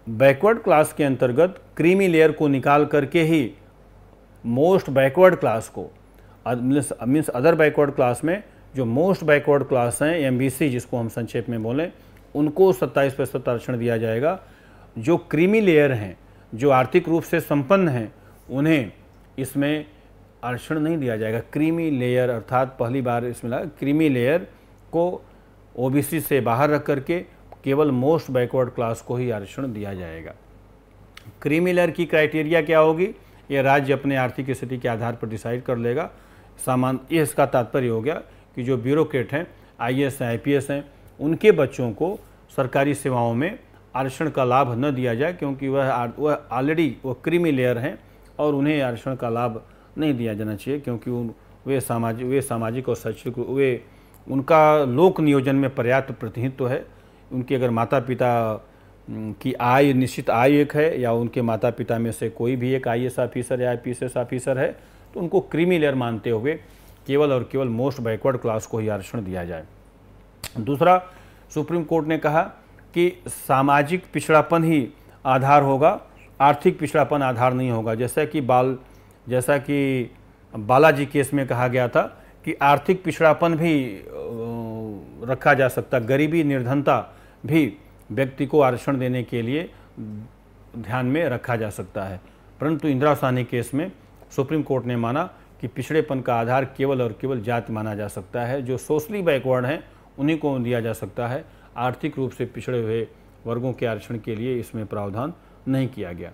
बैकवर्ड क्लास के अंतर्गत क्रीमी लेयर को निकाल करके ही मोस्ट बैकवर्ड क्लास को मीन्स अदर बैकवर्ड क्लास में जो मोस्ट बैकवर्ड क्लास हैं एमबीसी जिसको हम संक्षेप में बोलें, उनको सत्ताईस प्रतिशत आरक्षण दिया जाएगा। जो क्रीमी लेयर हैं, जो आर्थिक रूप से संपन्न हैं, उन्हें इसमें आरक्षण नहीं दिया जाएगा। क्रीमी लेयर अर्थात पहली बार इसमें लगा, क्रीमी लेयर को ओबीसी से बाहर रख करके केवल मोस्ट बैकवर्ड क्लास को ही आरक्षण दिया जाएगा। क्रीमी लेयर की क्राइटेरिया क्या होगी? ये राज्य अपने आर्थिक स्थिति के आधार पर डिसाइड कर लेगा। सामान ये इसका तात्पर्य हो गया कि जो ब्यूरोक्रेट हैं आई एस हैं आई हैं, उनके बच्चों को सरकारी सेवाओं में आरक्षण का लाभ न दिया जाए क्योंकि वह वह ऑलरेडी वह क्रीमी लेयर हैं और उन्हें आरक्षण का लाभ नहीं दिया जाना चाहिए, क्योंकि वे सामाजिक वे सामाजिक और शैक्षिक, वे, उनका लोक नियोजन में पर्याप्त प्रतिनिधित्व है। उनके अगर माता पिता की आय, निश्चित आय एक है, या उनके माता पिता में से कोई भी एक आई ऑफिसर या आई ऑफिसर है तो उनको क्रीमी लेयर मानते हुए केवल और केवल मोस्ट बैकवर्ड क्लास को ही आरक्षण दिया जाए। दूसरा, सुप्रीम कोर्ट ने कहा कि सामाजिक पिछड़ापन ही आधार होगा, आर्थिक पिछड़ापन आधार नहीं होगा। जैसा कि बाल जैसा कि बालाजी केस में कहा गया था कि आर्थिक पिछड़ापन भी रखा जा सकता, गरीबी निर्धनता भी व्यक्ति को आरक्षण देने के लिए ध्यान में रखा जा सकता है। परंतु इंदिरा सानी केस में सुप्रीम कोर्ट ने माना कि पिछड़ेपन का आधार केवल और केवल जाति माना जा सकता है। जो सोशली बैकवर्ड हैं, उन्हीं को दिया जा सकता है। आर्थिक रूप से पिछड़े हुए वर्गों के आरक्षण के लिए इसमें प्रावधान नहीं किया गया।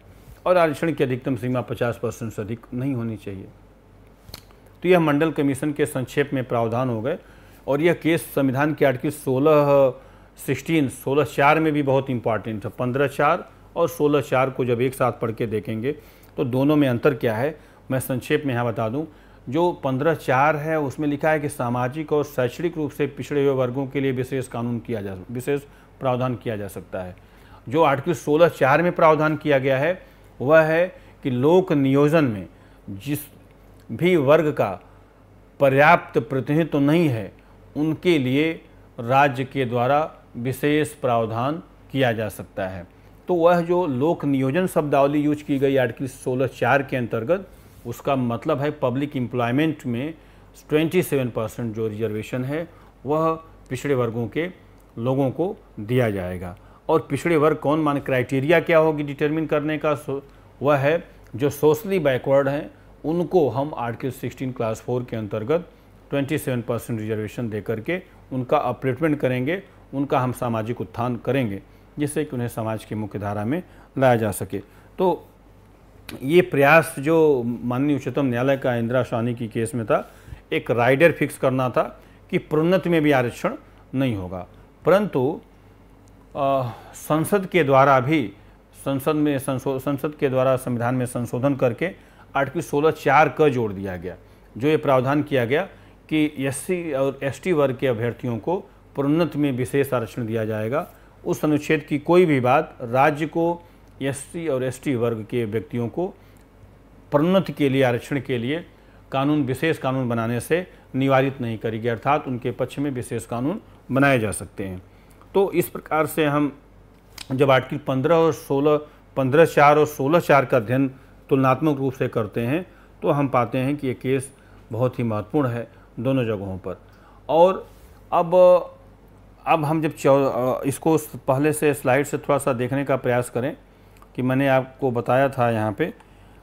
और आरक्षण की अधिकतम सीमा 50 परसेंट से अधिक नहीं होनी चाहिए। तो यह मंडल कमीशन के संक्षेप में प्रावधान हो गए और यह केस संविधान के आर्टिकल सोलह सिक्सटीन, सोलह चार में भी बहुत इंपॉर्टेंट है। पंद्रह चार और सोलह चार को जब एक साथ पढ़ के देखेंगे तो दोनों में अंतर क्या है, मैं संक्षेप में यहाँ बता दूँ। जो पंद्रह चार है, उसमें लिखा है कि सामाजिक और शैक्षणिक रूप से पिछड़े हुए वर्गों के लिए विशेष कानून किया जा, विशेष प्रावधान किया जा सकता है। जो आर्टिकल सोलह चार में प्रावधान किया गया है वह है कि लोक नियोजन में जिस भी वर्ग का पर्याप्त प्रतिनिधित्व तो नहीं है, उनके लिए राज्य के द्वारा विशेष प्रावधान किया जा सकता है। तो वह जो लोक नियोजन शब्दावली यूज़ की गई आर्टिकल सोलह चार के अंतर्गत, उसका मतलब है पब्लिक एम्प्लॉयमेंट में 27 परसेंट जो रिजर्वेशन है, वह पिछड़े वर्गों के लोगों को दिया जाएगा। और पिछड़े वर्ग कौन मान? क्राइटेरिया क्या होगी डिटर्मिन करने का? वह है जो सोशली बैकवर्ड हैं, उनको हम आर्टिकल 16 क्लास फोर के अंतर्गत 27 परसेंट रिजर्वेशन दे करके उनका अपलिफ्टमेंट करेंगे, उनका हम सामाजिक उत्थान करेंगे, जिससे कि उन्हें समाज की मुख्य धारा में लाया जा सके। तो ये प्रयास जो माननीय उच्चतम न्यायालय का इंदिरा शानी की केस में था, एक राइडर फिक्स करना था कि प्रोन्नति में भी आरक्षण नहीं होगा। परंतु संसद के द्वारा भी संसद में संसद के द्वारा संविधान में संशोधन करके आर्टिकल सोलह चार का जोड़ दिया गया। जो ये प्रावधान किया गया कि एस और एसटी वर्ग के अभ्यर्थियों को प्रोन्नत में विशेष आरक्षण दिया जाएगा। उस अनुच्छेद की कोई भी बात राज्य को एस और एसटी वर्ग के व्यक्तियों को प्रोन्नत के लिए, आरक्षण के लिए कानून, विशेष कानून बनाने से निवारित नहीं करेगी। अर्थात उनके पक्ष में विशेष कानून बनाए जा सकते हैं। तो इस प्रकार से हम जब आर्टिकल पंद्रह और सोलह, पंद्रह चार और सोलह चार का अध्ययन तुलनात्मक रूप से करते हैं तो हम पाते हैं कि ये केस बहुत ही महत्वपूर्ण है दोनों जगहों पर। और अब अब हम जब इसको पहले से स्लाइड से थोड़ा सा देखने का प्रयास करें, कि मैंने आपको बताया था यहाँ पे,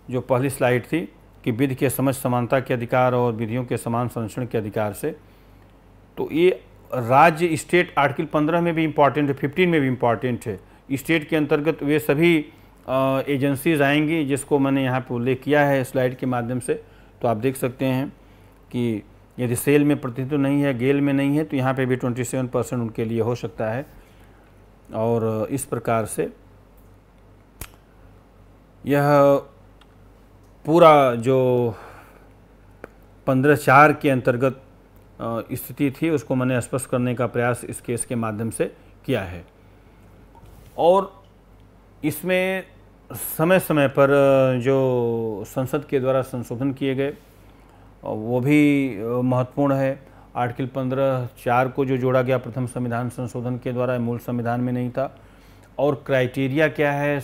जो पहली स्लाइड थी, कि विधि के समझ समानता के अधिकार और विधियों के समान संरक्षण के अधिकार से तो ये राज्य स्टेट आर्टिकल 15 में भी इंपॉर्टेंट है 15 में भी इंपॉर्टेंट है। स्टेट के अंतर्गत वे सभी एजेंसीज आएँगी जिसको मैंने यहाँ पर उल्लेख किया है स्लाइड के माध्यम से। तो आप देख सकते हैं कि यदि सेल में प्रतिनिधित्व नहीं है, गेल में नहीं है तो यहाँ पे भी 27 परसेंट उनके लिए हो सकता है। और, इस प्रकार से यह पूरा जो पंद्रह चार के अंतर्गत स्थिति थी, उसको मैंने स्पष्ट करने का प्रयास इस केस के माध्यम से किया है। और इसमें समय समय पर जो संसद के द्वारा संशोधन किए गए वो भी महत्वपूर्ण है। आर्टिकल पंद्रह चार को जो जोड़ा गया प्रथम संविधान संशोधन के द्वारा मूल संविधान में नहीं था। और क्राइटेरिया क्या है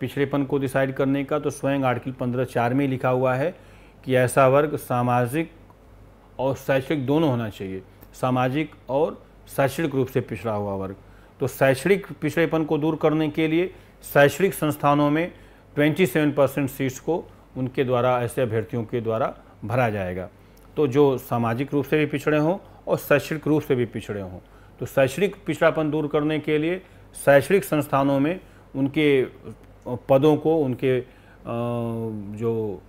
पिछड़ेपन को डिसाइड करने का तो स्वयं आर्टिकल पंद्रह चार में लिखा हुआ है कि ऐसा वर्ग सामाजिक और शैक्षणिक दोनों होना चाहिए। सामाजिक और शैक्षणिक रूप से पिछड़ा हुआ वर्ग। तो शैक्षणिक पिछड़ेपन को दूर करने के लिए शैक्षणिक संस्थानों में 27 परसेंट सीट्स को उनके द्वारा, ऐसे अभ्यर्थियों के द्वारा भरा जाएगा। तो जो सामाजिक रूप से भी पिछड़े हों और शैक्षणिक रूप से भी पिछड़े हों। तो शैक्षणिक पिछड़ापन दूर करने के लिए शैक्षणिक संस्थानों में उनके पदों को, उनके जो,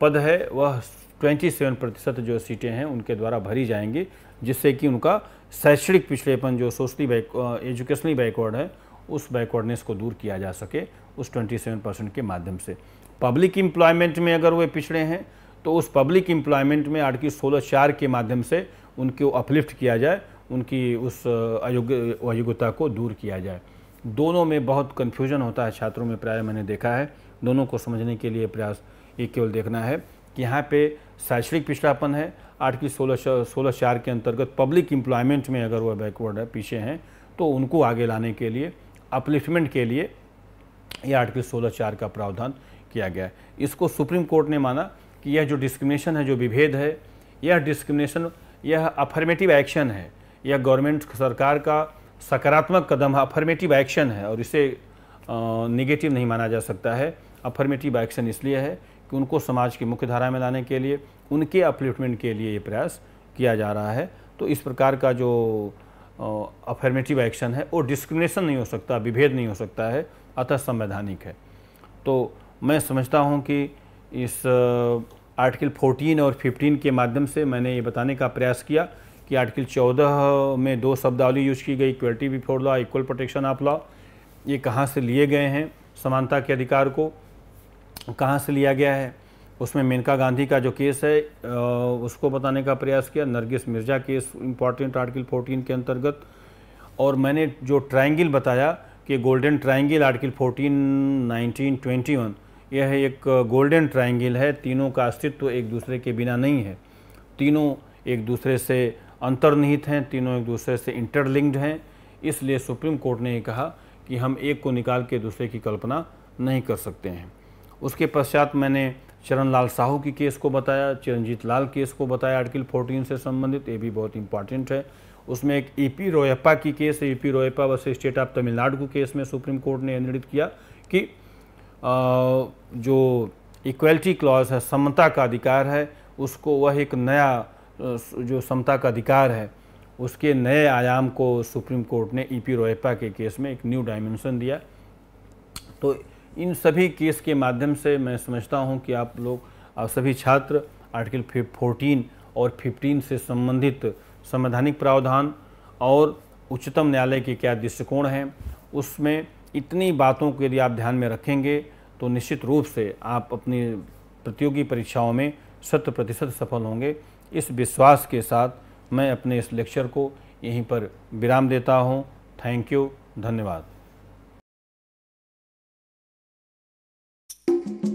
पद है, वह 27 प्रतिशत जो सीटें हैं उनके द्वारा भरी जाएँगी, जिससे कि उनका शैक्षणिक पिछड़ेपन, जो सोशली बैक एजुकेशनली बैकवर्ड है, उस बैकवर्डनेस को दूर किया जा सके उस 27 परसेंट के माध्यम से। पब्लिक एम्प्लॉयमेंट में अगर वे पिछड़े हैं तो उस पब्लिक एम्प्लॉयमेंट में आर्टिकल सोलह चार के माध्यम से उनको अपलिफ्ट किया जाए, उनकी उस अयोग्य, अयोग्यता को दूर किया जाए। दोनों में बहुत कन्फ्यूज़न होता है, छात्रों में प्राय मैंने देखा है। दोनों को समझने के लिए प्रयास, ये केवल देखना है। कि यहाँ पे शैक्षणिक पिछड़ापन है आर्टिकल सोलह सोलह चार के अंतर्गत पब्लिक एम्प्लॉयमेंट में अगर वह बैकवर्ड है, पीछे हैं तो उनको आगे लाने के लिए अपलिफ्टमेंट के लिए यह आर्टिकल सोलह चार का प्रावधान किया गया है। इसको सुप्रीम कोर्ट ने माना कि यह जो डिस्क्रिमिनेशन है, जो विभेद है, यह डिस्क्रिमिनेशन यह अफर्मेटिव एक्शन है। यह गवर्नमेंट सरकार का सकारात्मक कदम है अफर्मेटिव एक्शन है और इसे निगेटिव नहीं माना जा सकता है। अफर्मेटिव एक्शन इसलिए है उनको समाज की मुख्य धारा में लाने के लिए, उनके अपलिफ्टमेंट के लिए ये प्रयास किया जा रहा है। तो इस प्रकार का जो अफर्मेटिव एक्शन है, वो डिस्क्रिमिनेशन नहीं हो सकता, विभेद नहीं हो सकता है, अतः संवैधानिक है। तो मैं समझता हूँ कि इस आर्टिकल 14 और 15 के माध्यम से मैंने ये बताने का प्रयास किया कि आर्टिकल 14 में दो शब्दावली यूज़ की गई equality before law equal protection of law ये कहाँ से लिए गए हैं, समानता के अधिकार को कहाँ से लिया गया है? उसमें मेनका गांधी का जो केस है उसको बताने का प्रयास किया। Nargis Mirza case important article 14 के अंतर्गत। और मैंने जो ट्रायंगल बताया कि गोल्डन ट्रायंगल आर्टिकल 14, 19, 21 यह एक गोल्डन ट्रायंगल है। तीनों का अस्तित्व एक दूसरे के बिना नहीं है। तीनों एक दूसरे से अंतर्निहित हैं तीनों एक दूसरे से इंटरलिंक्ड हैं। इसलिए सुप्रीम कोर्ट ने कहा कि हम एक को निकाल के दूसरे की कल्पना नहीं कर सकते हैं। उसके पश्चात मैंने चरण लाल साहू की केस को बताया चिरंजीत लाल केस को बताया आर्टिकल 14 से संबंधित ये भी बहुत इंपॉर्टेंट है। उसमें एक ई पी रोयप्पा की केस है ई पी रोयप्पा वर्ष स्टेट ऑफ़ तमिलनाडु को केस में सुप्रीम कोर्ट ने निर्णित किया कि आ, जो इक्वलिटी क्लॉज है समता का अधिकार है उसको वह एक नया जो समता का अधिकार है उसके नए आयाम को सुप्रीम कोर्ट ने ई पी रोयप्पा के केस में एक न्यू डायमेंशन दिया। तो इन सभी केस के माध्यम से मैं समझता हूँ कि आप लोग, आप सभी छात्र, आर्टिकल फोर्टीन और फिफ्टीन से संबंधित संवैधानिक प्रावधान और उच्चतम न्यायालय के क्या दृष्टिकोण हैं, उसमें इतनी बातों को यदि आप ध्यान में रखेंगे तो निश्चित रूप से आप अपनी प्रतियोगी परीक्षाओं में शत प्रतिशत सफल होंगे। इस विश्वास के साथ मैं अपने इस लेक्चर को यहीं पर विराम देता हूँ। थैंक यू, धन्यवाद। thank you